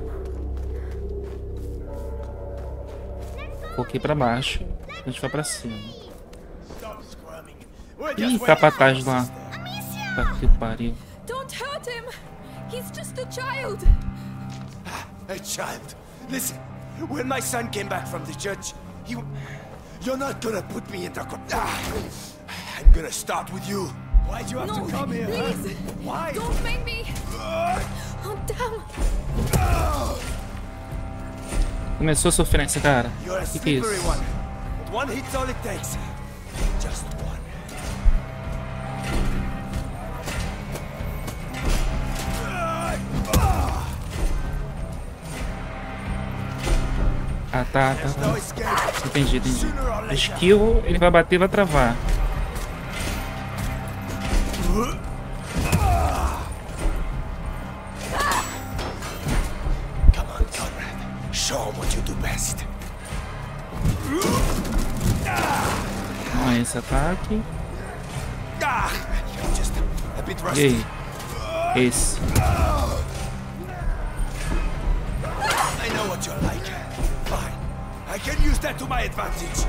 Coloquei pra baixo. A gente vai pra cima. Ih, capataz lá. Tá que pariu. Don't hurt him. He's just a child. A child. Listen, when my son came back from the church, he. You're not gonna put me in the. co- Ah, I'm gonna start with you. Why'd you have no, to come here? huh? please. Why? Don't make me. Começou a sofrência, cara. You're a Que que é isso? one. But one hit's all it takes. Just one. Ah, tá, tá, tá. Entendi, entendi. Skill, ele vai bater e vai travar. Esse ataque. Ah, E aí? Esse. I know what you're like. Fine. I can use that to my advantage.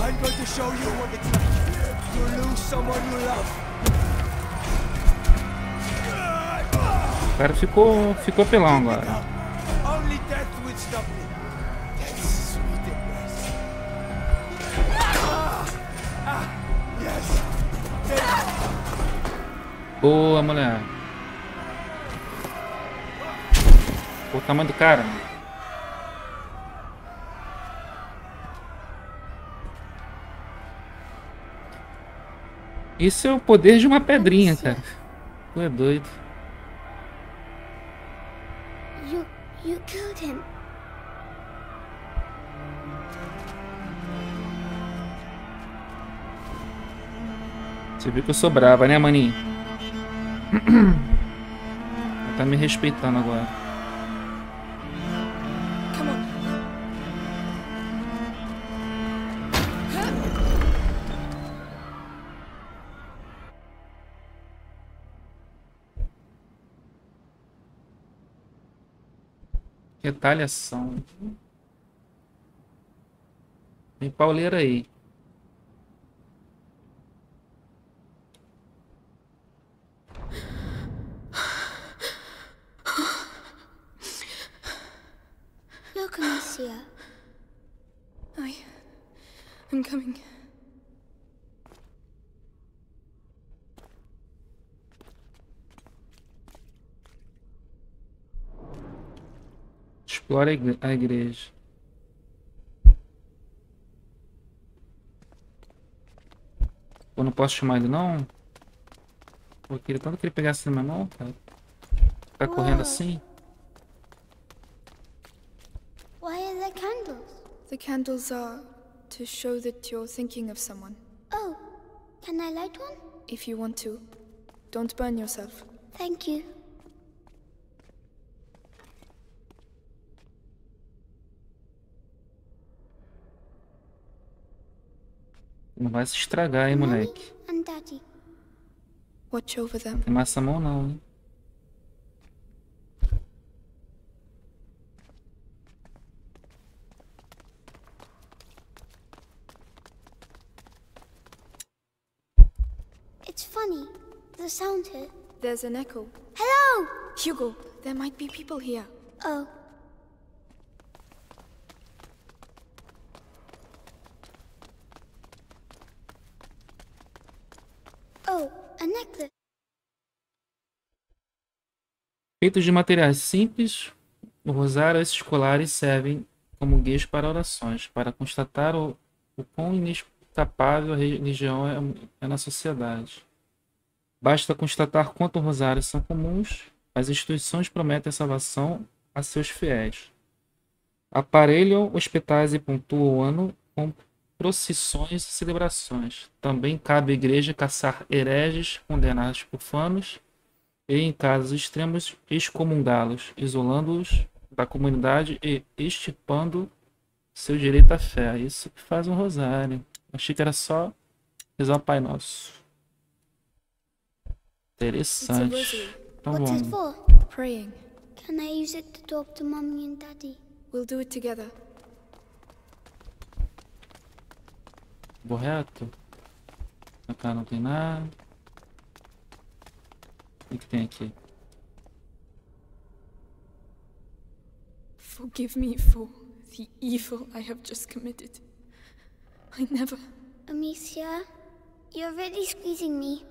I'm going to show you what it's like to lose someone you love. O cara ficou, ficou pelão agora. Only death will stop me. Boa, mulher. O tamanho do cara. Isso é o poder de uma pedrinha, cara. Tu é doido. You you killed him. Você viu que eu sou brava, né, maninho? Tá me respeitando agora. Retaliação. Tem pauleira aí. Look, Amicia. I I'm coming. Explora a igre- a igreja. Eu não posso chamar ele não? Eu queria tanto que ele pegasse na minha mão, cara. Ficar correndo Uau. assim. Why are there candles? The candles are to show that you're thinking of someone. Oh, can I light one? If you want to. Don't burn yourself. Thank you. Não vai se estragar, hein, moleque. And Daddy. Watch over them. Tem massa a mão não, hein. The sound here. There's an echo. Hello! Hugo, there might be people here. Oh. Oh, a necklace. Feitos de materiais simples, rosário e esses colares servem como guias para orações, para constatar o, o quão inescapável a religião é, é na sociedade. Basta constatar quanto rosários são comuns, as instituições prometem a salvação a seus fiéis. Aparelham hospitais e pontuam o ano com procissões e celebrações. Também cabe à igreja caçar hereges condenados por fanos e, em casos extremos, excomungá-los, isolando-os da comunidade e extirpando seu direito à fé. Isso que faz um rosário. Achei que era só rezar o Pai Nosso. Interessante. Então What's it for? Praying. Can I use it to talk to mommy and daddy? We'll do it together. Vou reto. Na cá não tem nada. O que tem aqui? Forgive me for the evil I have just committed. I never. Amicia, you're really squeezing me.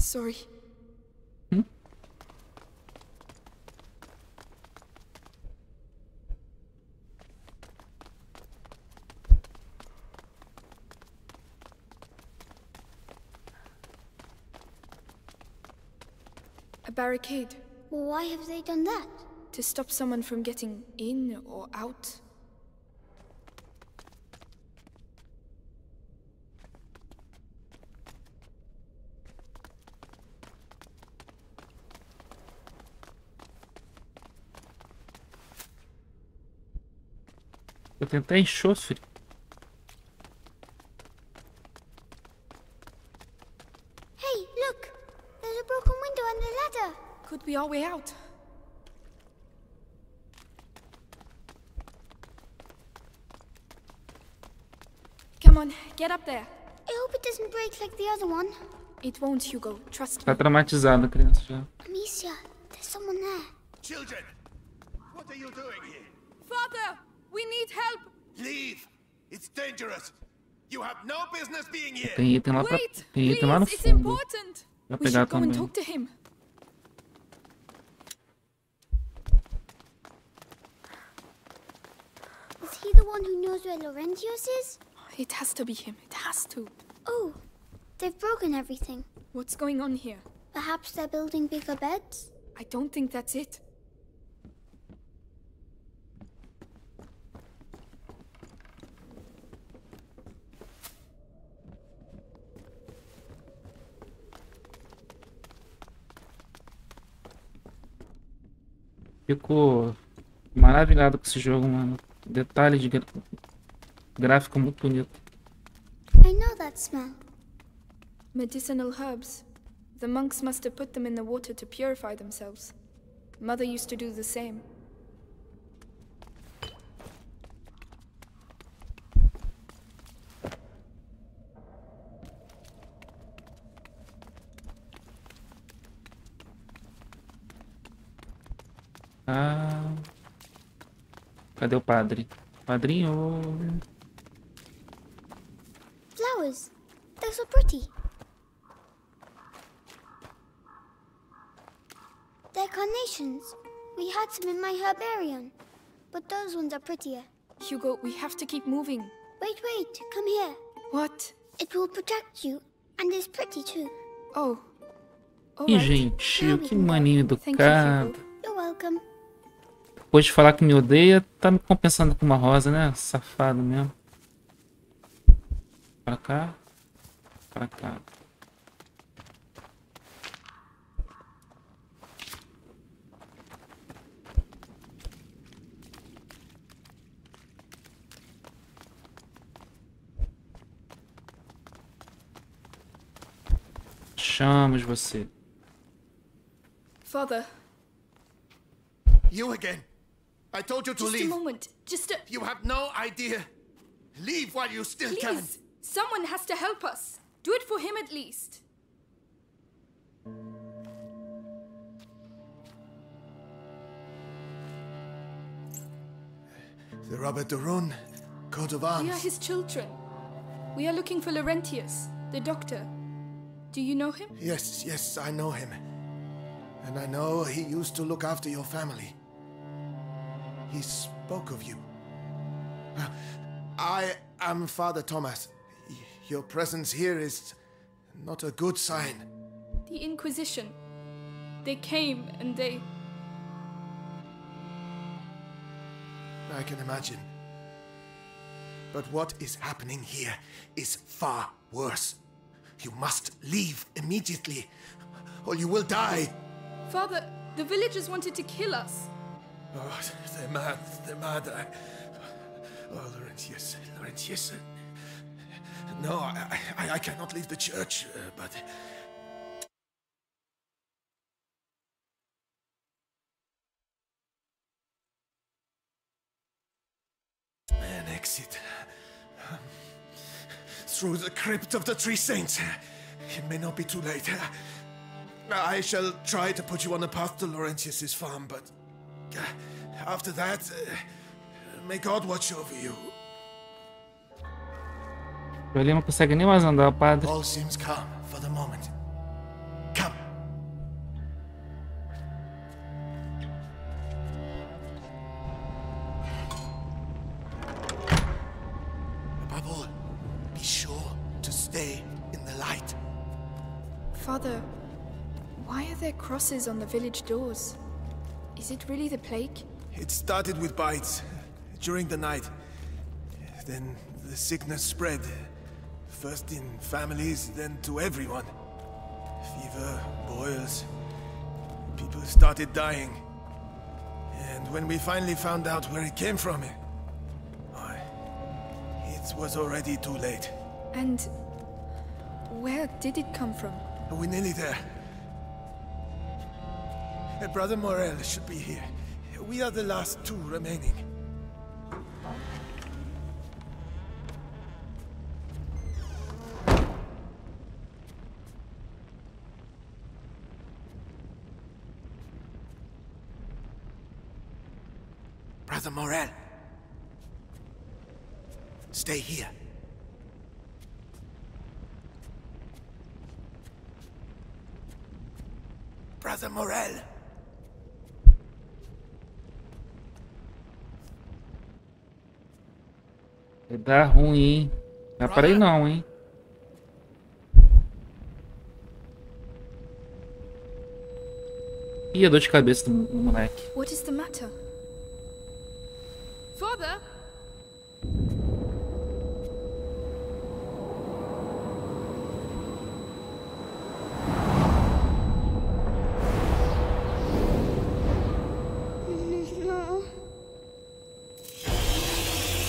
Sorry. A barricade. Well, why have they done that? To stop someone from getting in or out. Eu tentar enxofre. Hey, look! There's a broken window and a ladder. Could be our way out. Come on, get up there. I hope it doesn't break like the other one. It won't, Hugo. Trust Tá me. traumatizada a criança já. Amicia, there's someone there. Children, what are you doing here? Father, we need help. Leave! It's dangerous. You have no business being here. Tem item lá pra... Wait, Tem item lá no please, it's important. Vou We should go and talk to him. Is he the one who knows where Laurentius is? It has to be him. It has to. Oh, they've broken everything. What's going on here? Perhaps they're building bigger beds? I don't think that's it. Fico maravilhado com esse jogo, mano. Detalhe de gra... gráfico muito bonito. I know that smell. Medicinal herbs. The monks must have put them in the water to purify themselves. Mother used to do the same. Ah. Cadê o padre? Padrinho. Flowers. They're so pretty. They're carnations. We had some in my herbarium. But those ones are prettier. Hugo, we have to keep moving. Wait, wait. Come here. What? It will protect you. And it's pretty too. Oh. Que gentil, que maninho educado. You're welcome. Depois de falar que me odeia, tá me compensando com uma rosa, né? Safado mesmo. Pra cá. Pra cá. Chamamos você. Father, You again. I told you to leave. just a moment. Just a. You have no idea. Leave while you still can. Please, someone has to help us. Do it for him at least. The Robert de Rune, coat of arms. We are his children. We are looking for Laurentius, the doctor. Do you know him? Yes, yes, I know him. And I know he used to look after your family. He spoke of you. I am Father Thomas. Your presence here is not a good sign. The Inquisition. They came and they... I can imagine. But what is happening here is far worse. You must leave immediately, or you will die. Father, the villagers wanted to kill us. Oh, they're mad. They're mad. I... Oh, Laurentius. Laurentius. No, I, I, I cannot leave the church, uh, but... An exit. Um, through the crypt of the Three Saints. It may not be too late. I shall try to put you on the path to Laurentius's farm, but after that, uh, may God watch over you. Ele não consegue nem mais andar, padre. All seems calm for the moment. Come. Above all, be sure to stay in the light. Father, why are there crosses on the village doors? Is it really the plague? It started with bites during the night. Then the sickness spread. First in families, then to everyone. Fever, boils. People started dying. And when we finally found out where it came from, oh, it was already too late. And where did it come from? We're nearly there. Brother Morel should be here. We are the last two remaining. Brother Morel. Stay here. Brother Morel. Dar ruim, hein? Não é para aí não, hein? Ih, a dor de cabeça do moleque. What is the matter? Father?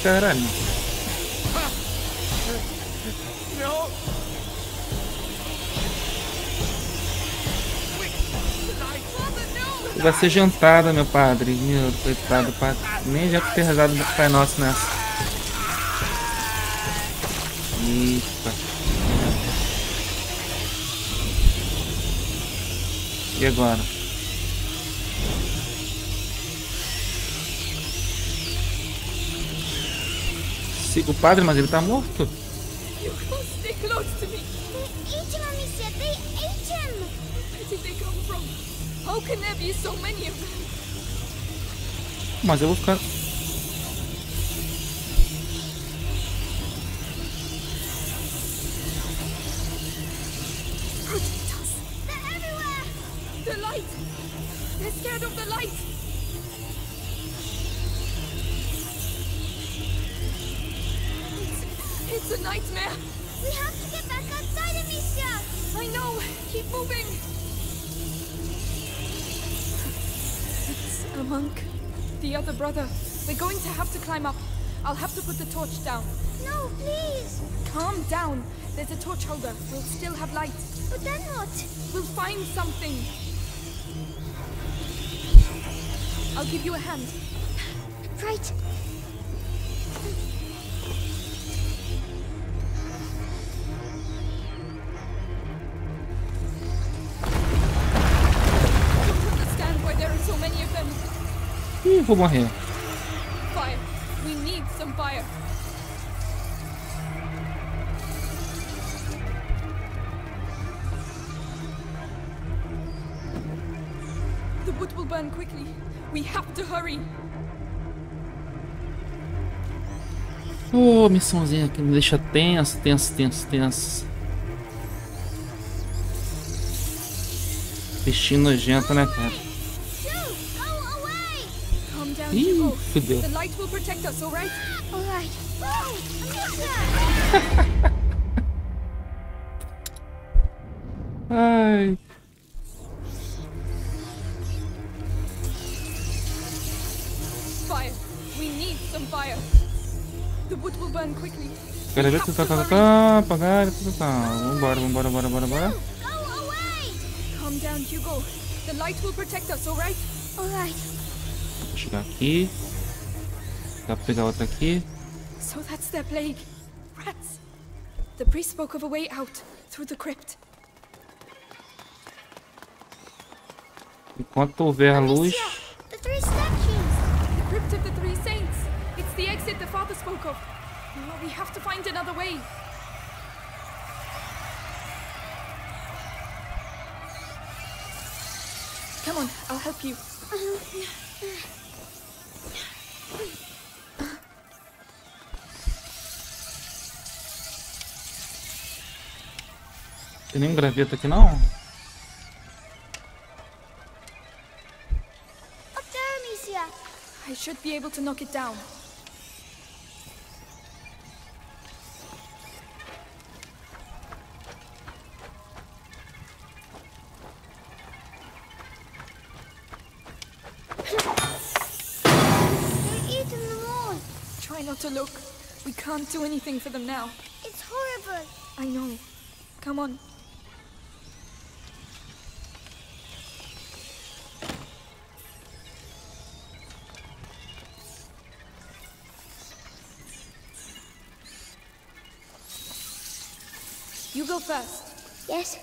Caralho. Vai ser jantada, meu padre. Meu coitado, padre. Nem já ter rezado do Pai Nosso nessa. Eita. E agora? There be so many of them? Mas eu vou ficar. climb up. I'll have to put the torch down. No, please! Calm down. There's a torch holder. We'll still have light. But then what? We'll find something. I'll give you a hand. Right. Vou morrer. Missãozinha que me deixa tenso, tenso, tenso, tenso. Bichinho nojento, né, cara? Ih, fudeu. Ai. Fire. We need some fire. Wood will burn quickly. Ver tá, tá, tá, tá, apagar, tá, tá, tá. Vambora, vambora, vambora, vambora, vambora. Calm down, Hugo. The light will protect us, alright? Alright. Vou chegar aqui. Dá pra pegar outra aqui. So that's their plague. Rats. The priest spoke of a way out through the crypt. Enquanto houver luz. The three statues. The exit the father spoke of. We have to find another way. Come on, I'll help you. Tem nenhum graveto aqui não? Oh, Up there, Amicia. I should be able to knock it down. They're eating them all. Try not to look. We can't do anything for them now. It's horrible. I know. Come on. You go first. Yes.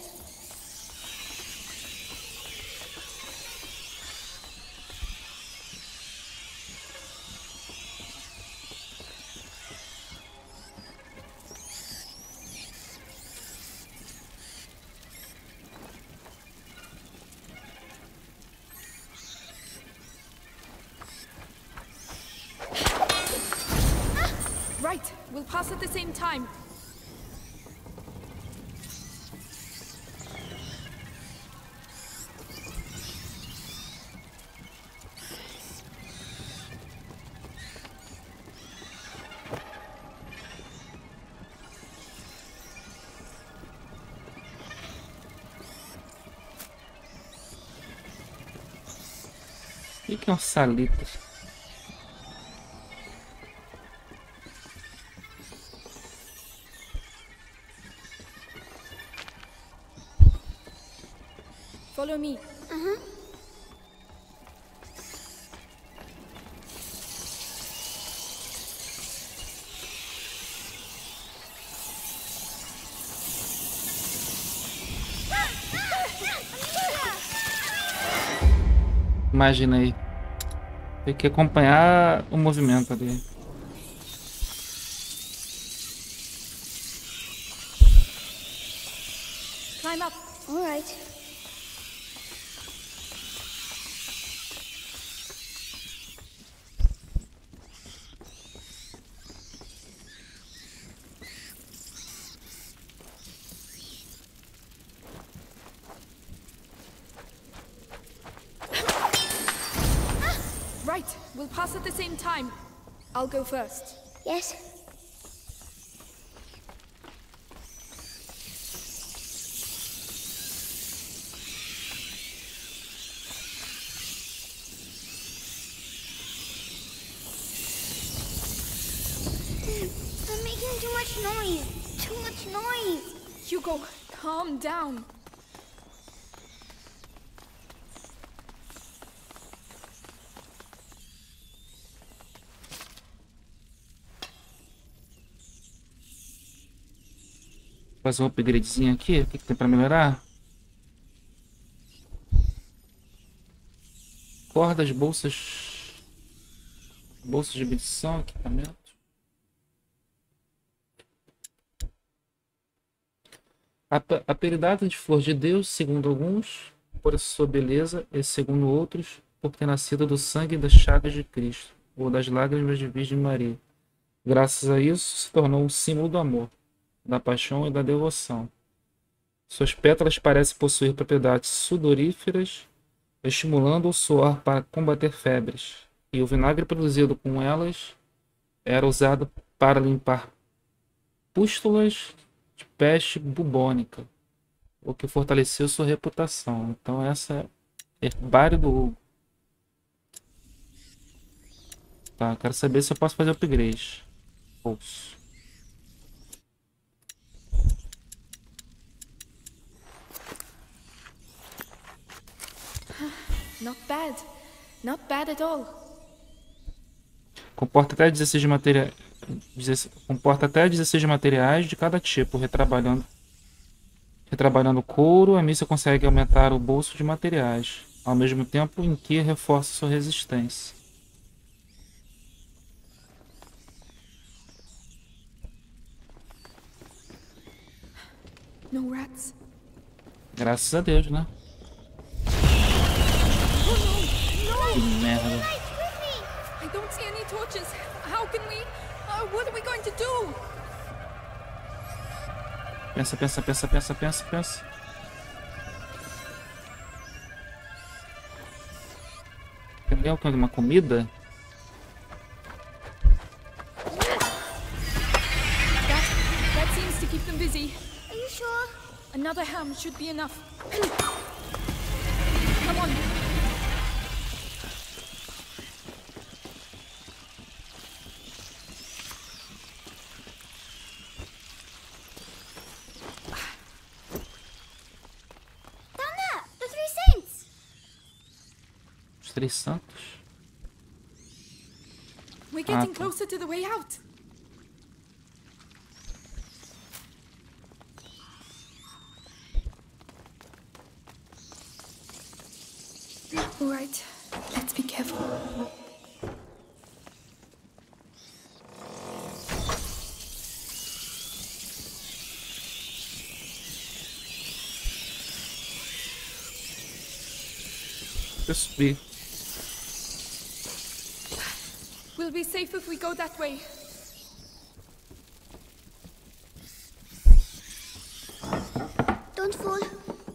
Right. We'll pass at the same time. O que é um salito? Imagina aí. Tem que acompanhar o movimento ali. Climb up. All right. Right. We'll pass at the same time. I'll go first. Yes. They're making too much noise. Too much noise. Hugo, calm down. Fazer um upgradezinho aqui. O que, que tem pra melhorar? Cordas, bolsas. Bolsa de medição, equipamento. A, a de flor de Deus, segundo alguns, por sua beleza, e segundo outros, por ter nascido do sangue das chagas de Cristo, ou das lágrimas de Virgem Maria. Graças a isso, se tornou um símbolo do amor, da paixão e da devoção. Suas pétalas parecem possuir propriedades sudoríferas, estimulando o suor para combater febres, e o vinagre produzido com elas era usado para limpar pústulas de peste bubônica, o que fortaleceu sua reputação. Então essa é herbário do Hugo. Tá, quero saber se eu posso fazer upgrade. Posso. Not bad. Not bad at all. Comporta até 16 de materiais. Comporta até 16 de materiais de cada tipo, retrabalhando. Retrabalhando couro, a missa consegue aumentar o bolso de materiais, ao mesmo tempo em que reforça sua resistência. No rats. Graças a Deus, né? Que merda. I don't see any torches. How can we? Uh, what are we going to do? Pensa, pensa, pensa, pensa, pensa, pensa. Tem alguma comida? That, that seems to keep them busy. Are you sure? Another ham should be enough. Come on. Três Santos. We're getting ah, tá. closer to the way out. All right, let's be careful. Just be We'll be safe if we go that way. Don't fall.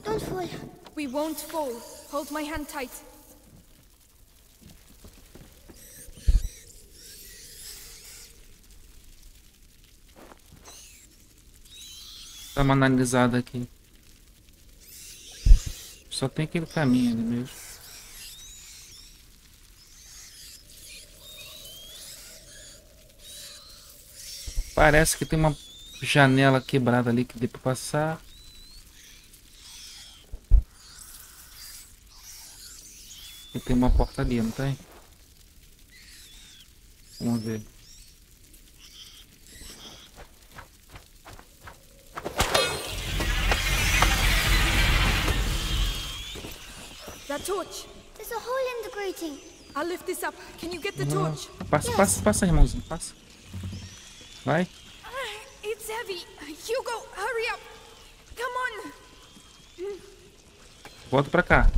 Don't fall. We won't fall. Hold my hand tight. Dá uma analisada aqui. Só tem aquele caminho ali mesmo. Parece que tem uma janela quebrada ali que dê pra passar. E tem uma porta ali, não tem? Vamos ver. That torch. There's a hole in the grating. I'll lift this up. Can you get the torch? Passa, passa, passa, irmãozinho, passa. Vai. It's heavy. Hugo, hurry up. Come on. Volta pra cá.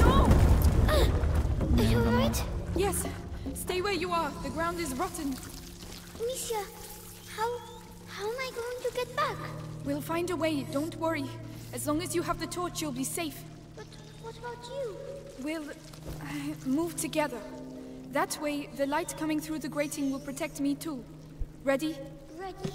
No. Are you alright? Yes. Stay where you are. The ground is rotten. Misha, how how am I going to get back? We'll find a way. Don't worry. As long as you have the torch, you'll be safe. But what about you? We'll uh, move together. That way, the light coming through the grating will protect me too. Ready? Ready.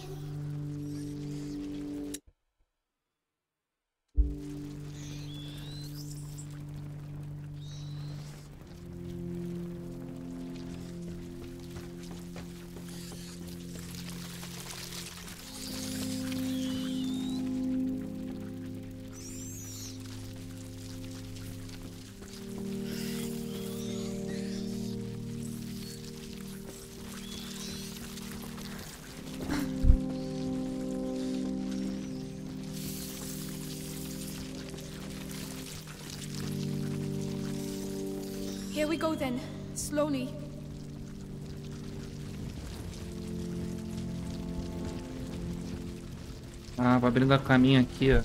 Here we go then. Slowly. Ah, vai abrindo a caminho aqui, ó.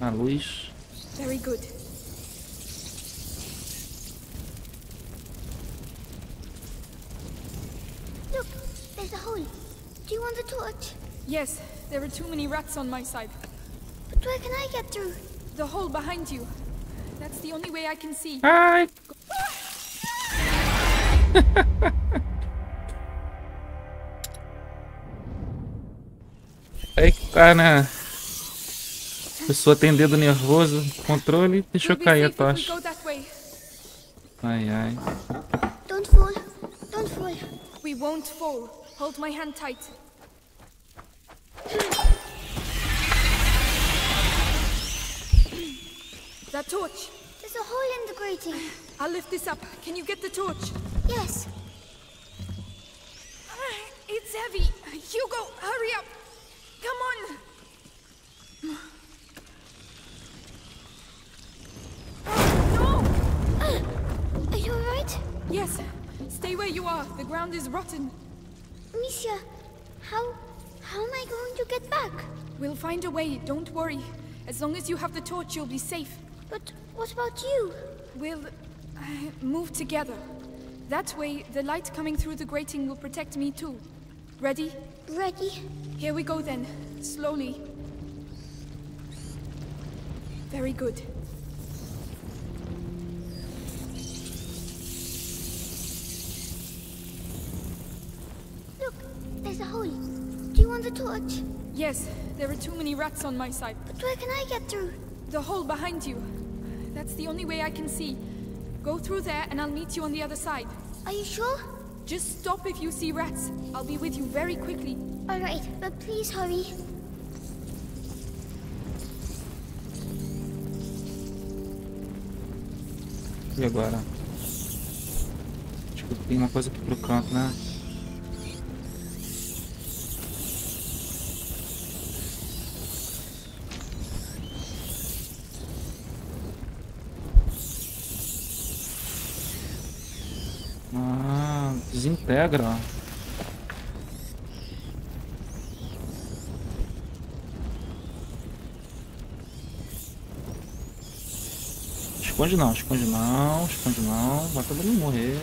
A luz. Very good. Look, there's a hole. Do you want the torch? Yes, there are too many rats on my side. But where can I get through? The hole behind you. That's the only way I can see. Ai! Aí que tá, né? Pessoa tem dedo nervoso, controle, deixou cair a tocha. Ai, ai. Don't fall. Don't fall. We won't fall. Hold my hand tight. That torch. There's a hole in the grating. I'll lift this up. Can you get the torch? Yes. It's heavy. Hugo, hurry up. Come on. No! Are you alright? Yes. Stay where you are. The ground is rotten. Misha, how... how am I going to get back? We'll find a way. Don't worry. As long as you have the torch, you'll be safe. But what about you? We'll... Uh, move together. That way, the light coming through the grating will protect me too. Ready? Ready. Here we go then. Slowly. Very good. Look, there's a hole. Do you want the torch? Yes, there are too many rats on my side. But where can I get through? The hole behind you. That's the only way I can see. Go through there and I'll meet you on the other side. Are you sure? Just stop if you see rats. I'll be with you very quickly. Alright, but please hurry. E agora? Acho que tem uma coisa aqui pro canto, né? Esconde não, esconde não, esconde não. Vai todo mundo morrer.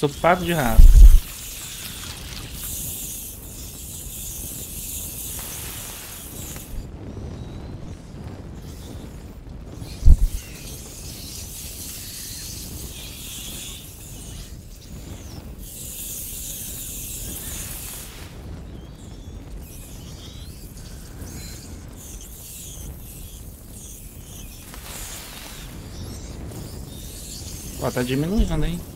Sopado de rato. Ó, tá diminuindo, hein?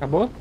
Acabou?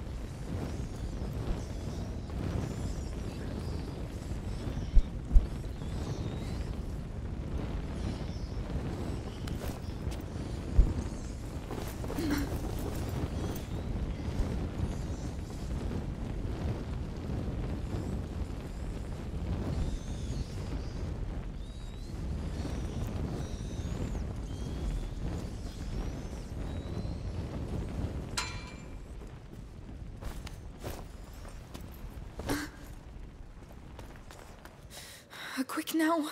now.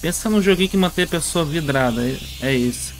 Pensa num joguinho que mantém a pessoa vidrada, é, é isso.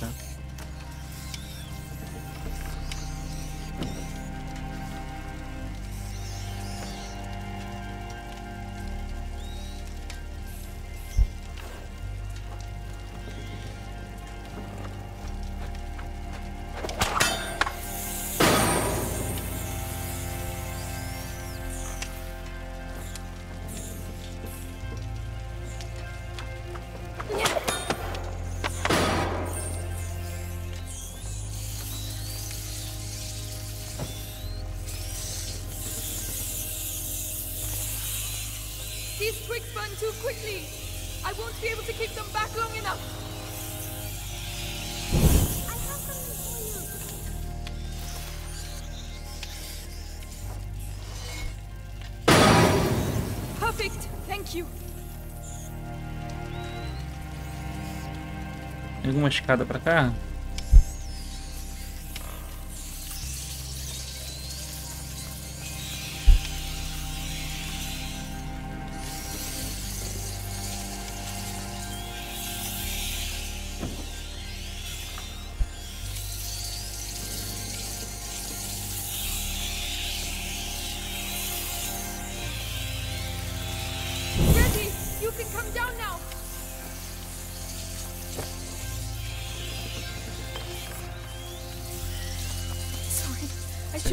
escada pra cá?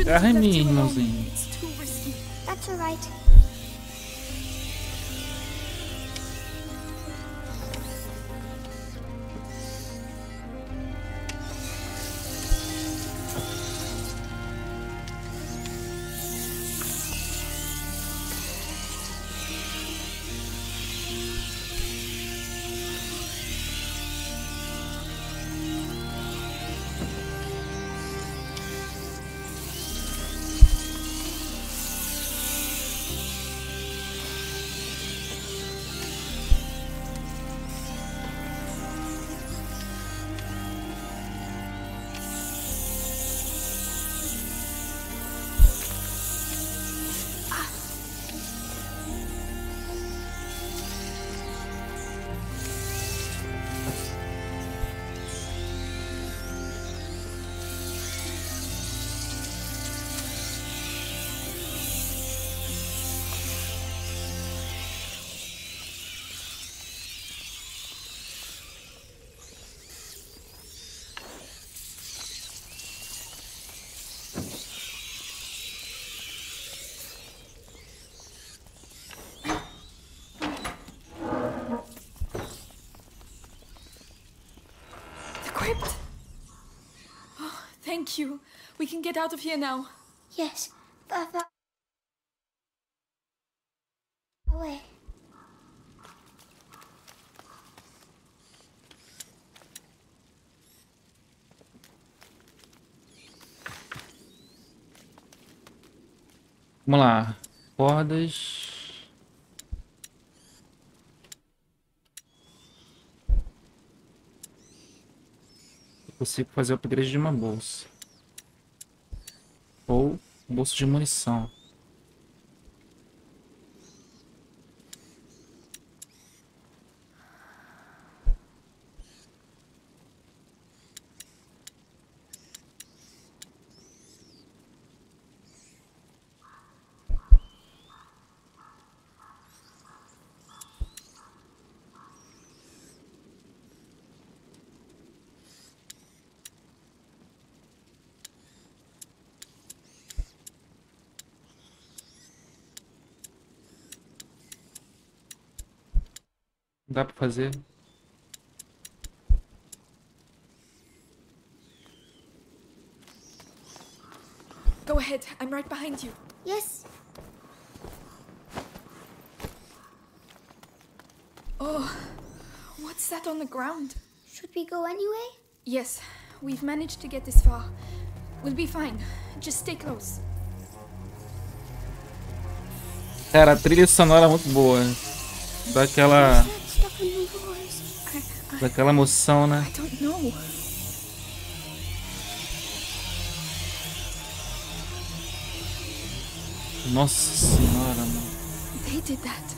I mean, nothing. That's alright. Thank you. We can get out of here now. Yes. Far, far away. Vamos lá. Cordas. Eu consigo fazer o upgrade de uma bolsa. Ou bolsa de munição. Dá pra fazer. Go ahead. I'm right behind you. Yes. Oh, what's that on the ground? Should we go anyway? Yes, we've managed to get this far. We'll be fine. Just stay close. Cara, a trilha sonora é muito boa. Daquela Daquela emoção, né? I don't know. Nossa senhora, mano. They did that.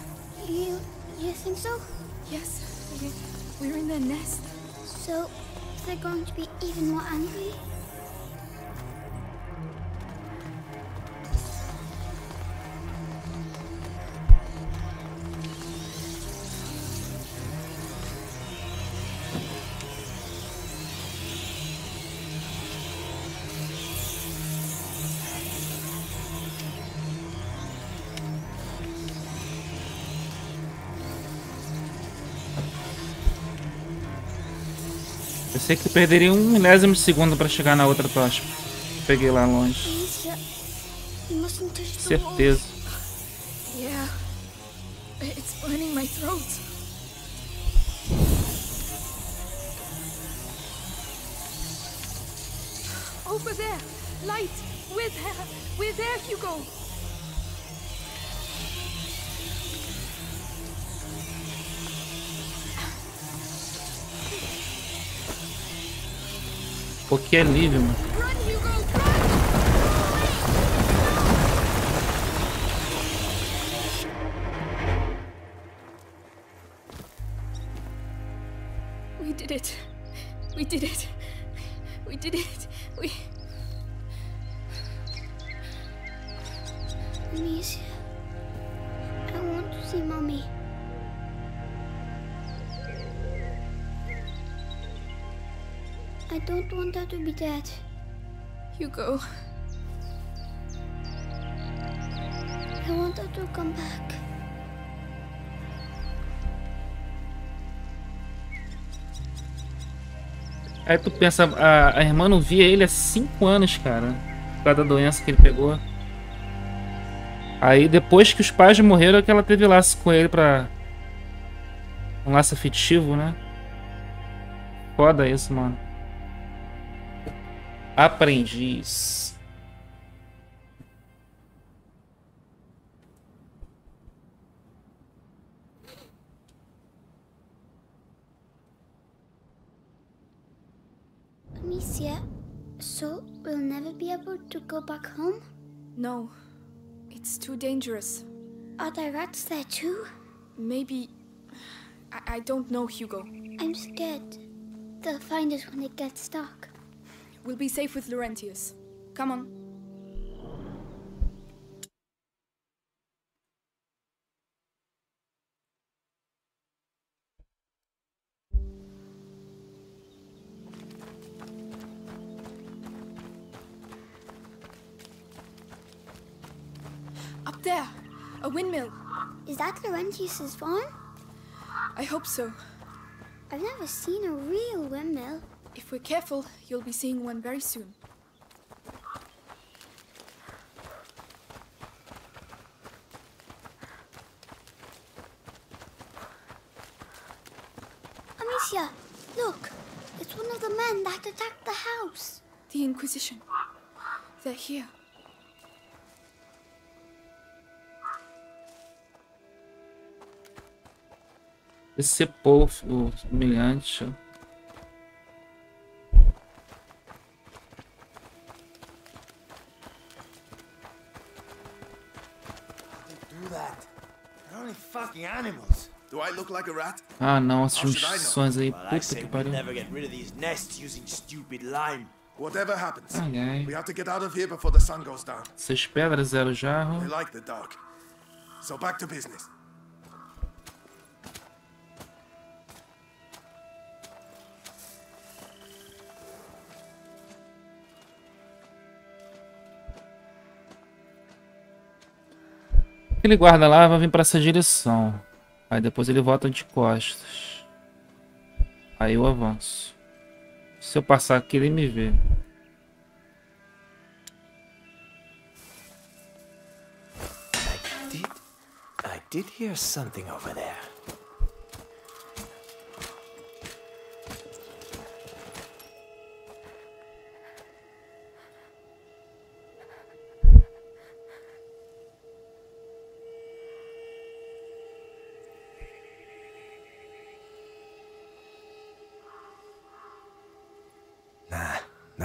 You, you think so? Yes, we, we're in their nest. So, they're going to be even more angry? Sei que perderia um milésimo de segundo para chegar na outra tocha. Peguei lá longe. Certeza. Pô, que alívio, mano. I want her to come back. Aí tu pensa, a, a irmã não via ele há 5 anos, cara. Por causa da doença que ele pegou. Aí depois que os pais morreram é que ela teve laço com ele pra... Um laço afetivo, né? Foda isso, mano. Aprendiz. Amicia, so we'll never be able to go back home? No. It's too dangerous. Are there rats there too? Maybe... I, I don't know, Hugo. I'm scared. They'll find us when it gets dark. We'll be safe with Laurentius. Come on. Up there, a windmill. Is that Laurentius's farm? I hope so. I've never seen a real windmill. If we're careful, you'll be seeing one very soon. Amicia, look. It's one of the men that attacked the house. The Inquisition. They're here. Esse povo humilhante. Ah não, essas junções aí, puta que pariu. Whatever happens, ai, ai. we have to get out of here before the sun goes down. Seis pedras, zero jarro. They like the dark. So back to business. Aquele guarda lá vai vir para essa direção. Aí depois ele volta de costas. Aí eu avanço. Se eu passar aqui, ele me vê. I did, I did hear something over there.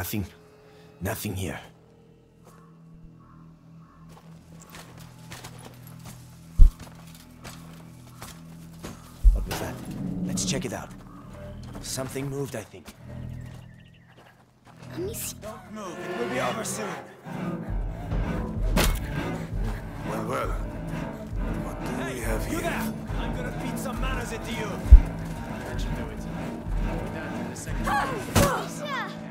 Nothing. Nothing here. What was that? Let's check it out. Something moved, I think. Let me see. Don't move. It will be over soon. Well, well. What do hey, we have here? You there! I'm gonna feed some manners into you. That should do it. With that, in a second. Ah! Oh,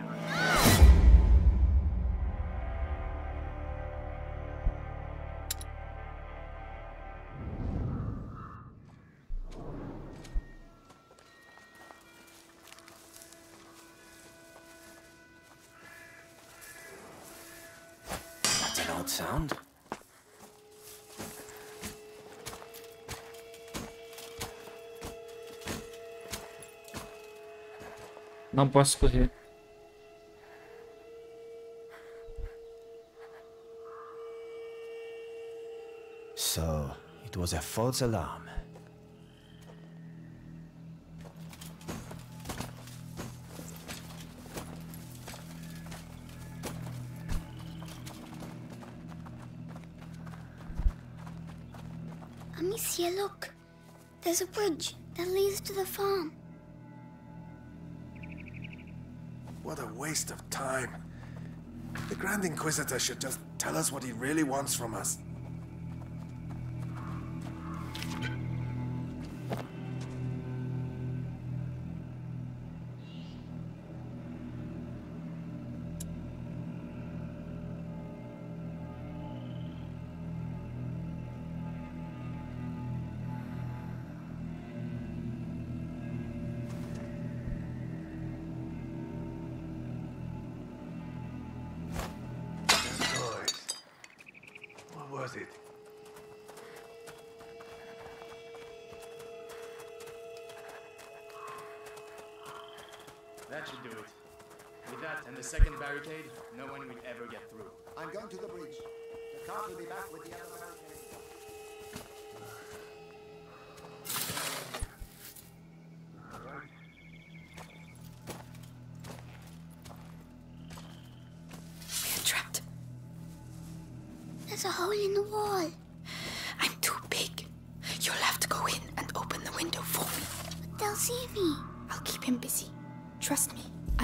Sound? Não posso correr. Was a false alarm. Amicia, look. There's a bridge that leads to the farm. What a waste of time. The Grand Inquisitor should just tell us what he really wants from us.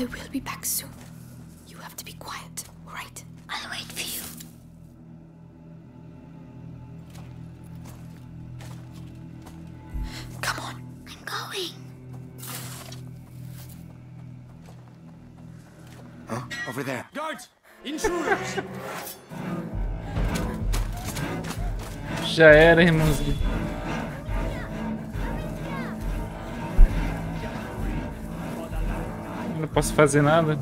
I will be back soon. You have to be quiet, right? I'll wait for you. Come on. I'm going. Huh? Over there. Guards! Intruders! Já era, irmãozinho. Posso fazer nada.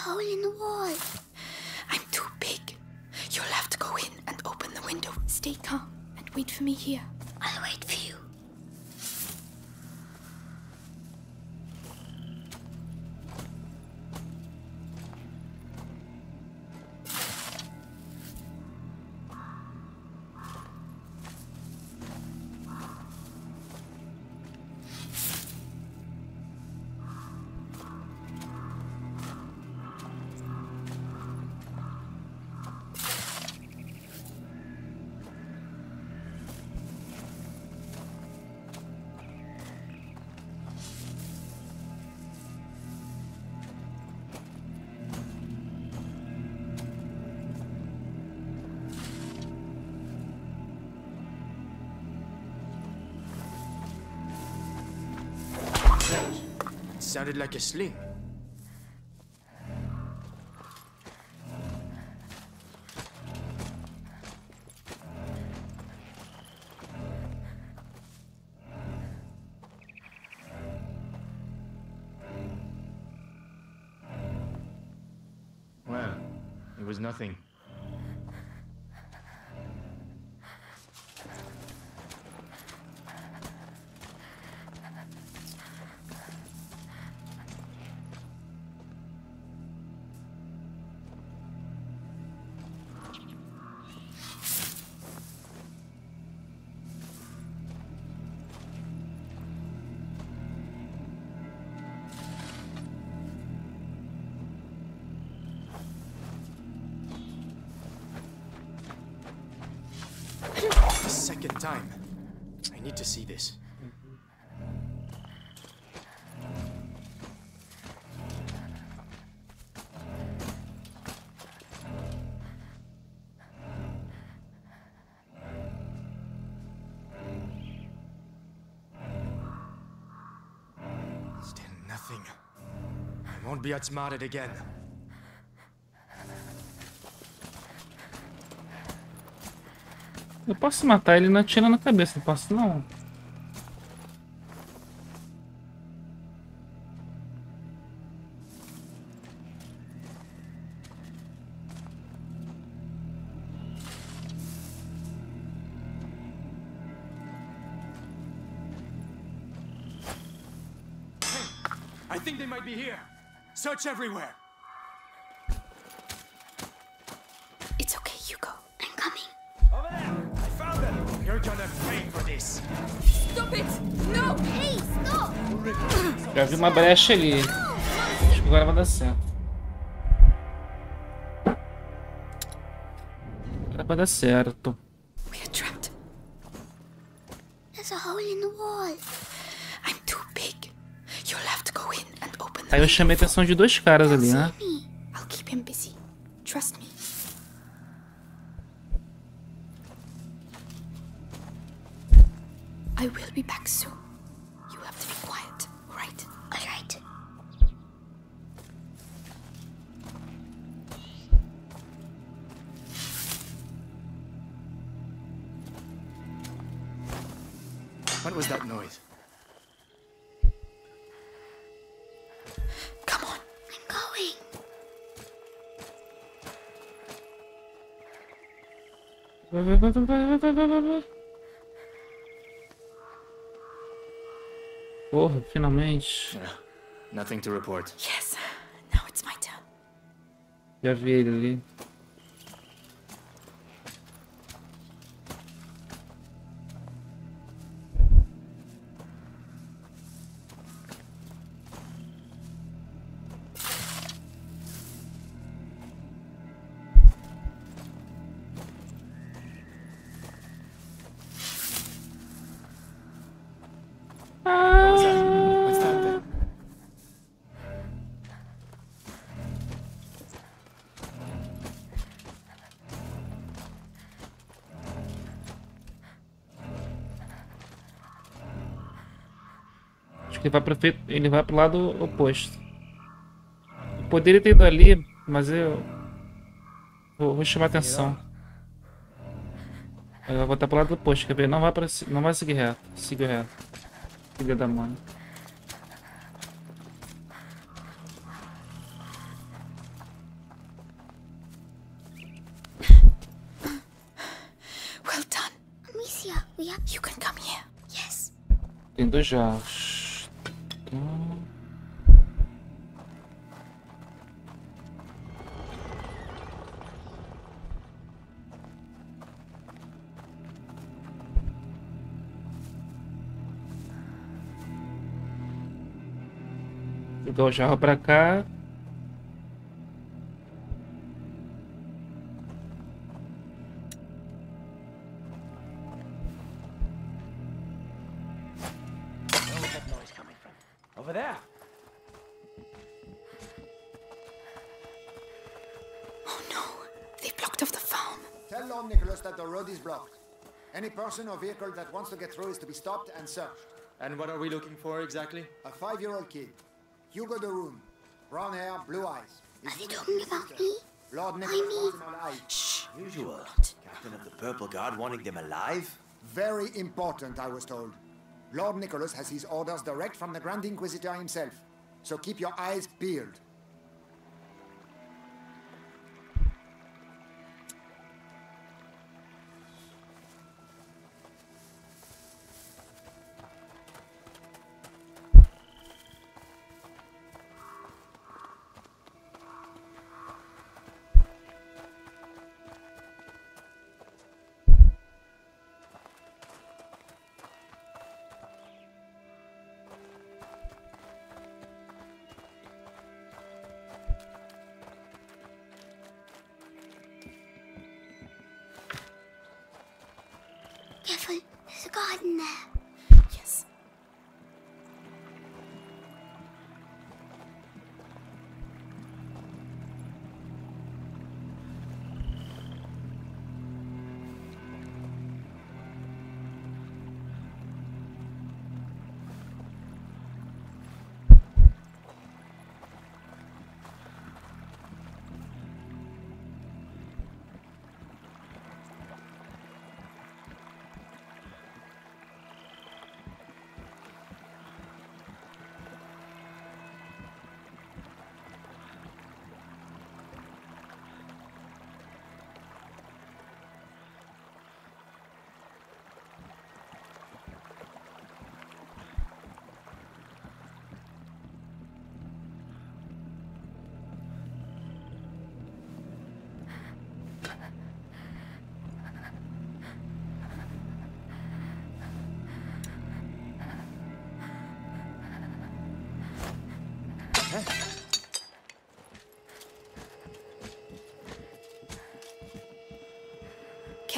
Hole in the wall. I'm too big. You'll have to go in and open the window. Stay calm and wait for me here. Sounded like a sling. Well, it was nothing. Won't be outsmarted again. Eu posso matar ele não atirando na cabeça, não posso não. Everywhere. It's okay, Hugo. I'm coming. Over there! I found them! You're gonna pay for this. Stop it! No! Hey, stop! Já vi uma brecha ali. Acho que agora vai dar certo. vai dar certo. Eu chamei a atenção de dois caras ali, né? Nothing to report. Yes. Now it's my turn. Já vi ele vai pro, fe- ele vai pro lado oposto. Eu poderia ter ido ali, mas eu. Vou, vou chamar atenção. Eu vou voltar pro lado oposto, quer ver? Não vai, pra, ci- não vai seguir reto. Siga reto. Filha da mãe. Well done. Amicia, we have... You can come here. Yes. Tem dois jarros. Road is blocked. Any person or vehicle that wants to get through is to be stopped and searched. And what are we looking for exactly? A five-year-old kid. Hugo de Room. Brown hair, blue eyes. Are they talking about me? Lord Why Nicholas me? wants him alive. Shh. Usual. Captain of the Purple Guard wanting them alive? Very important, I was told. Lord Nicholas has his orders direct from the Grand Inquisitor himself. So keep your eyes peeled. Careful. There's a garden there.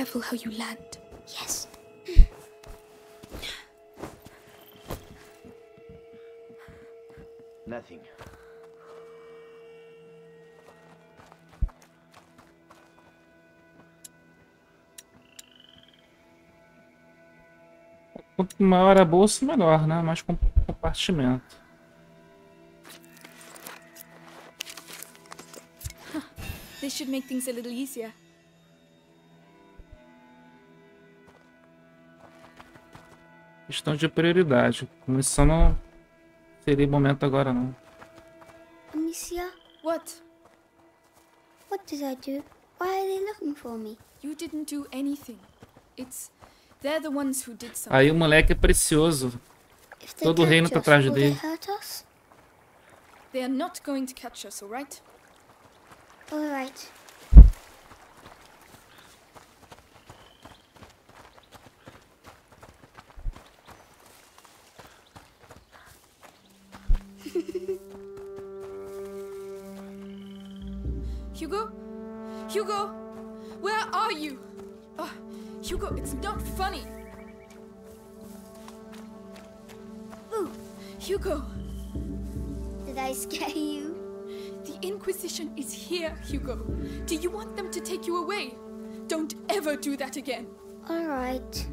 Careful how you land. Yes. Nothing. Quanto maior a bolsa, melhor, né? Mais compartimento. This should make things a little easier. Questão de prioridade. Comissão não seria momento agora não. Amicia? What? What did I do? Why are they looking for me? You didn't do anything. It's they're the ones who did something. Aí o moleque é precioso. Todo o reino tá atrás dele. They are not going to catch us, all right? Hugo? Where are you? Oh, Hugo, it's not funny. Ooh. Hugo. Did I scare you? The Inquisition is here, Hugo. Do you want them to take you away? Don't ever do that again. All right.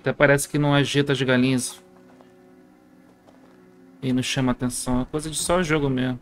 Até parece que não agita as galinhas. E não chama atenção. É coisa de só jogo mesmo.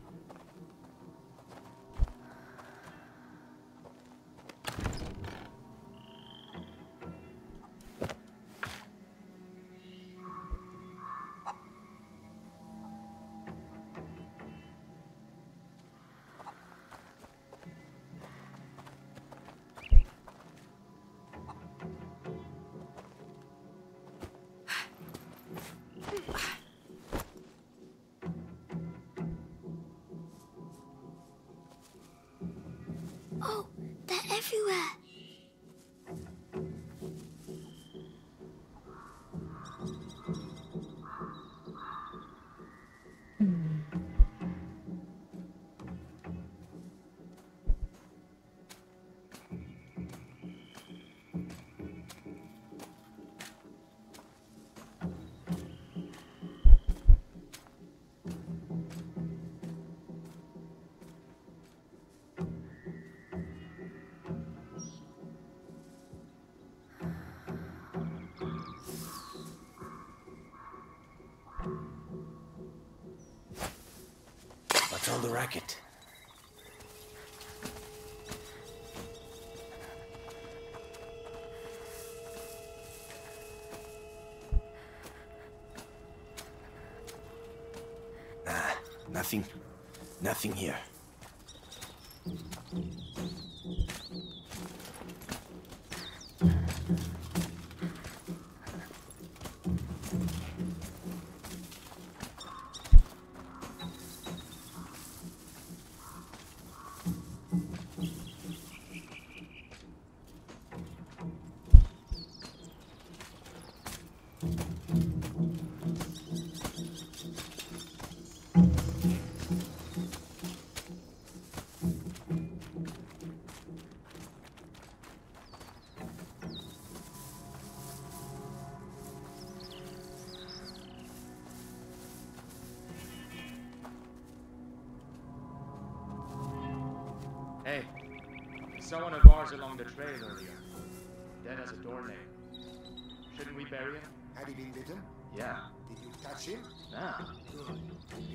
Yeah. Did you touch him? Yeah. Good.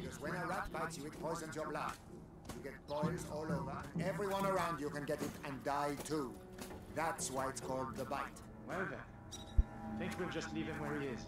Because when a rat bites you, it poisons your blood. You get boils all over, and everyone around you can get it and die too. That's why it's called the bite. Well then. I Think we'll just leave him where he is.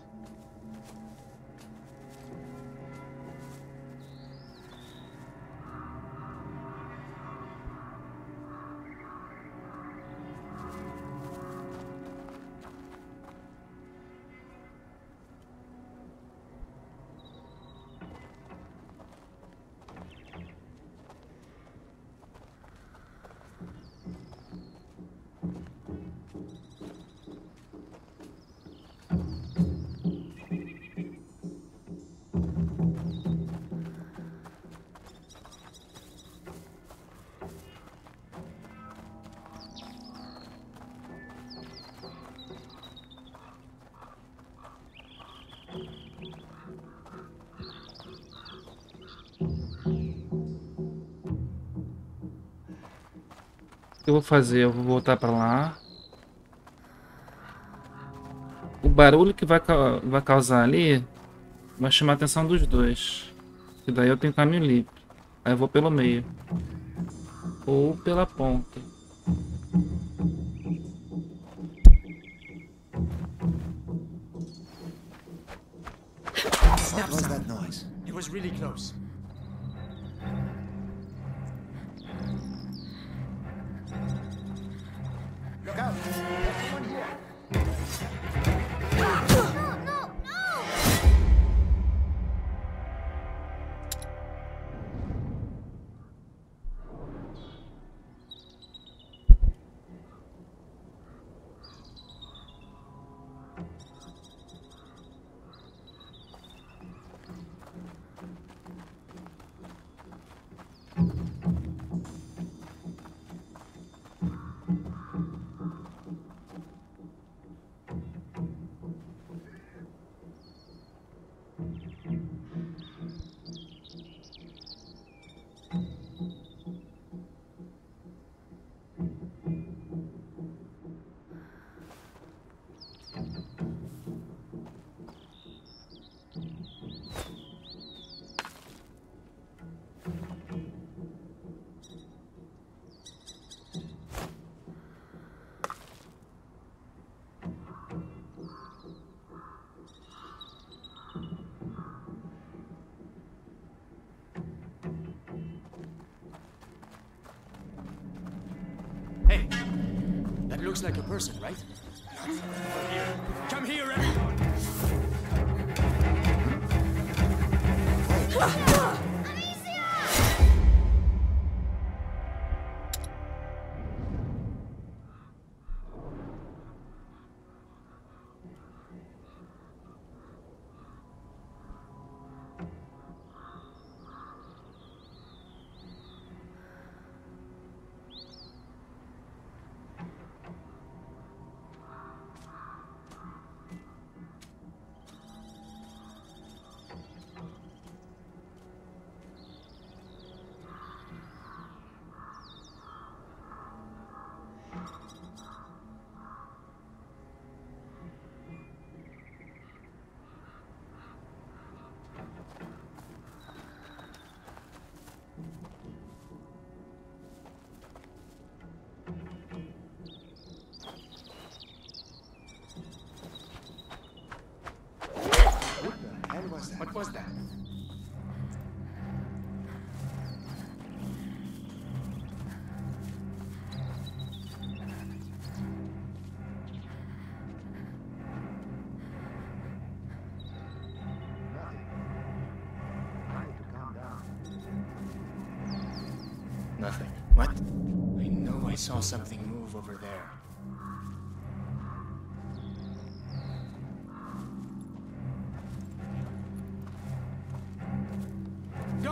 Eu vou fazer? Eu vou voltar para lá. O barulho que vai, vai causar ali vai chamar a atenção dos dois. E daí eu tenho caminho livre. Aí eu vou pelo meio. Ou pela ponta.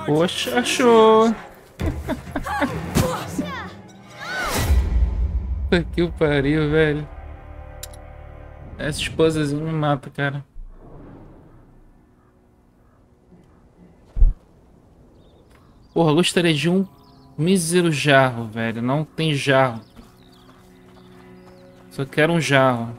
Poxa, achou! Que o pariu, velho. Essa esposazinha me mata, cara. Porra, gostaria de um mísero jarro, velho. Não tem jarro. Só quero um jarro.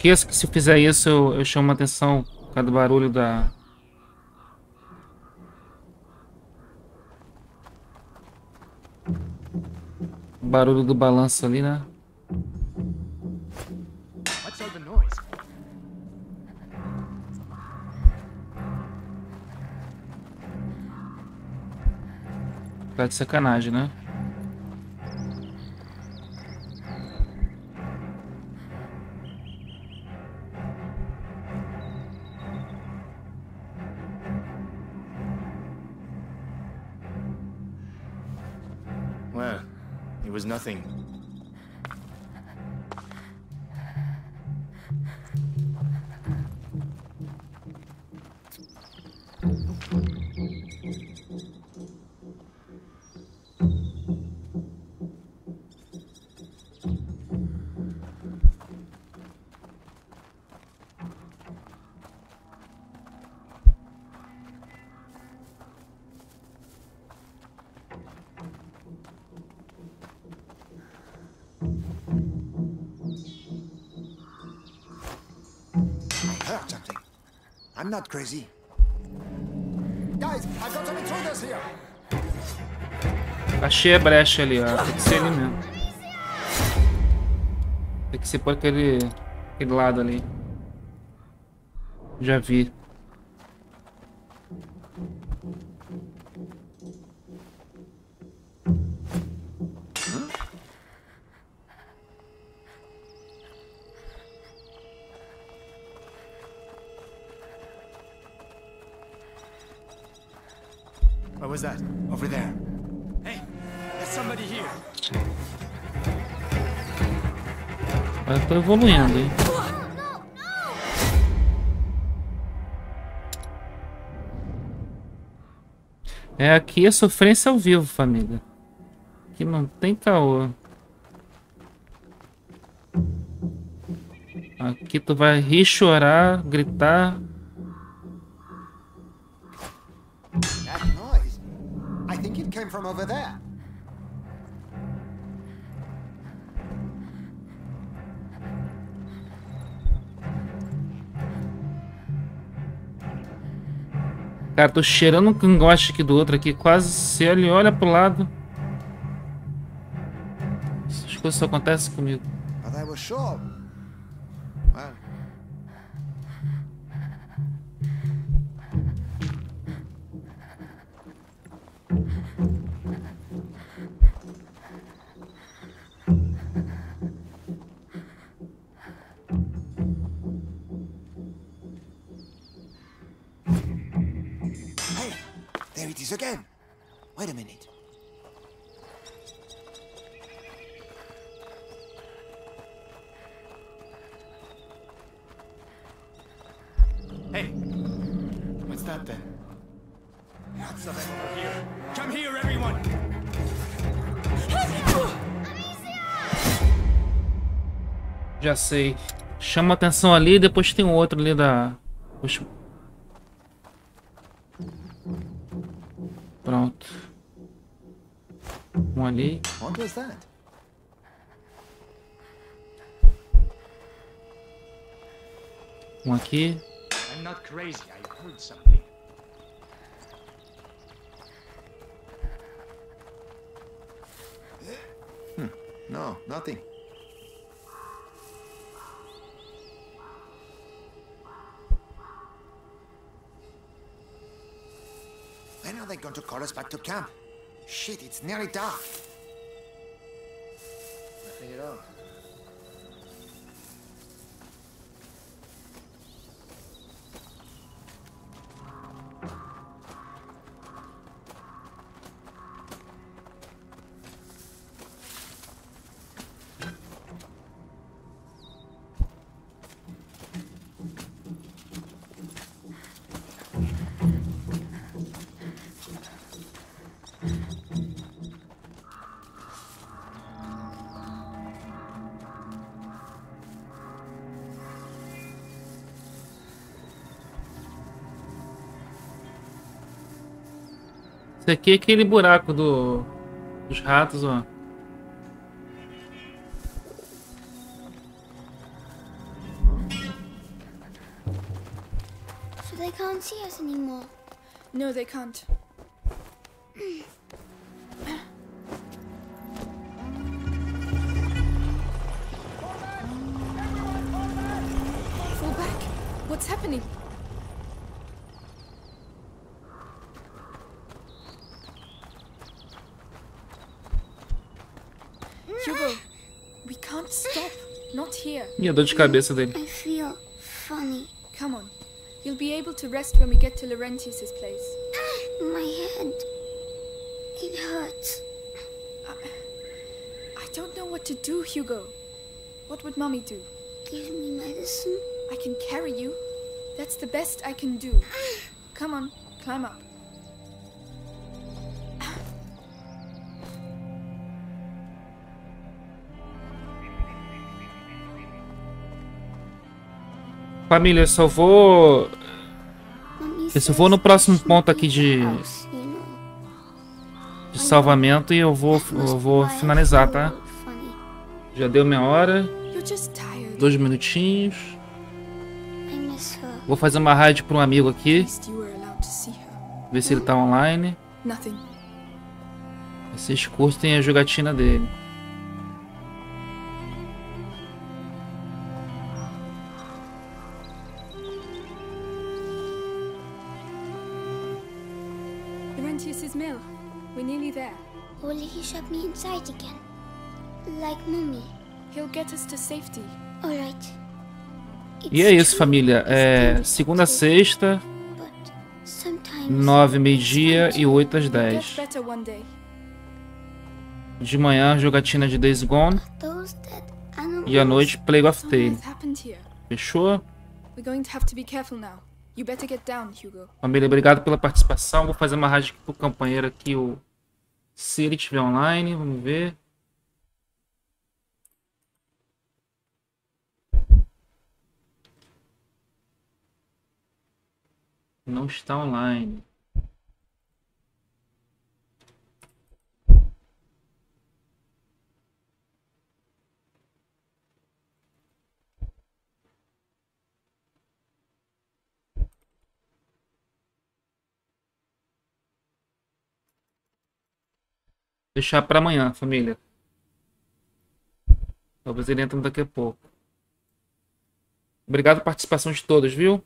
Esqueço que se eu fizer isso eu, eu chamo a atenção por causa do barulho da... O barulho do balanço ali, né? Tá de sacanagem, né? Crazy. Guys, I've got some intruders here. Achei a brecha ali, ó. Tem que ser ali mesmo. Tem que ser por aquele, aquele lado ali. Já vi. Evoluindo, hein? É aqui a sofrência ao vivo, família. Aqui não tem caô. Aqui tu vai rir, chorar, gritar. Cara, tô cheirando um cangote aqui do outro aqui. Quase se ele olha pro lado. Essas coisas só acontecem comigo. But was sure. What's up over here? Come here, everyone! Já sei. Chama atenção ali, depois tem outro ali da... Puxa. Pronto. Um ali. What was that? Um aqui. I'm not crazy. I heard something. No, nothing. When are they going to call us back to camp? Shit, it's nearly dark. Nothing at all. Esse aqui é aquele buraco do, dos ratos, ó. So they can't see us anymore. No, they can't. A dor de cabeça dele. I feel funny. Come on. You'll be able to rest when we get to Laurentius's place. Ah, my head. It hurts. I, I don't know what to do, Hugo. What would Mommy do? Give me medicine. I can carry you. That's the best I can do. Ah. Come on, climb up. Família, eu só vou. Eu só vou no próximo ponto aqui de. De salvamento e eu vou, eu vou finalizar, tá? Já deu minha hora. Dois minutinhos. Vou fazer uma raid para um amigo aqui. Ver se ele tá online. Vocês curtem a jogatina dele. E é isso, família. É segunda a sexta, nove meio-dia e oito às dez. De manhã, jogatina de Days Gone. E à noite, Plague of Tale. Fechou? Família, obrigado pela participação. Vou fazer uma rádio pro companheiro aqui, o... se ele estiver online. Vamos ver. Não está online. Deixar para amanhã, família. Talvez ele entre daqui a pouco. Obrigado pela participação de todos, viu?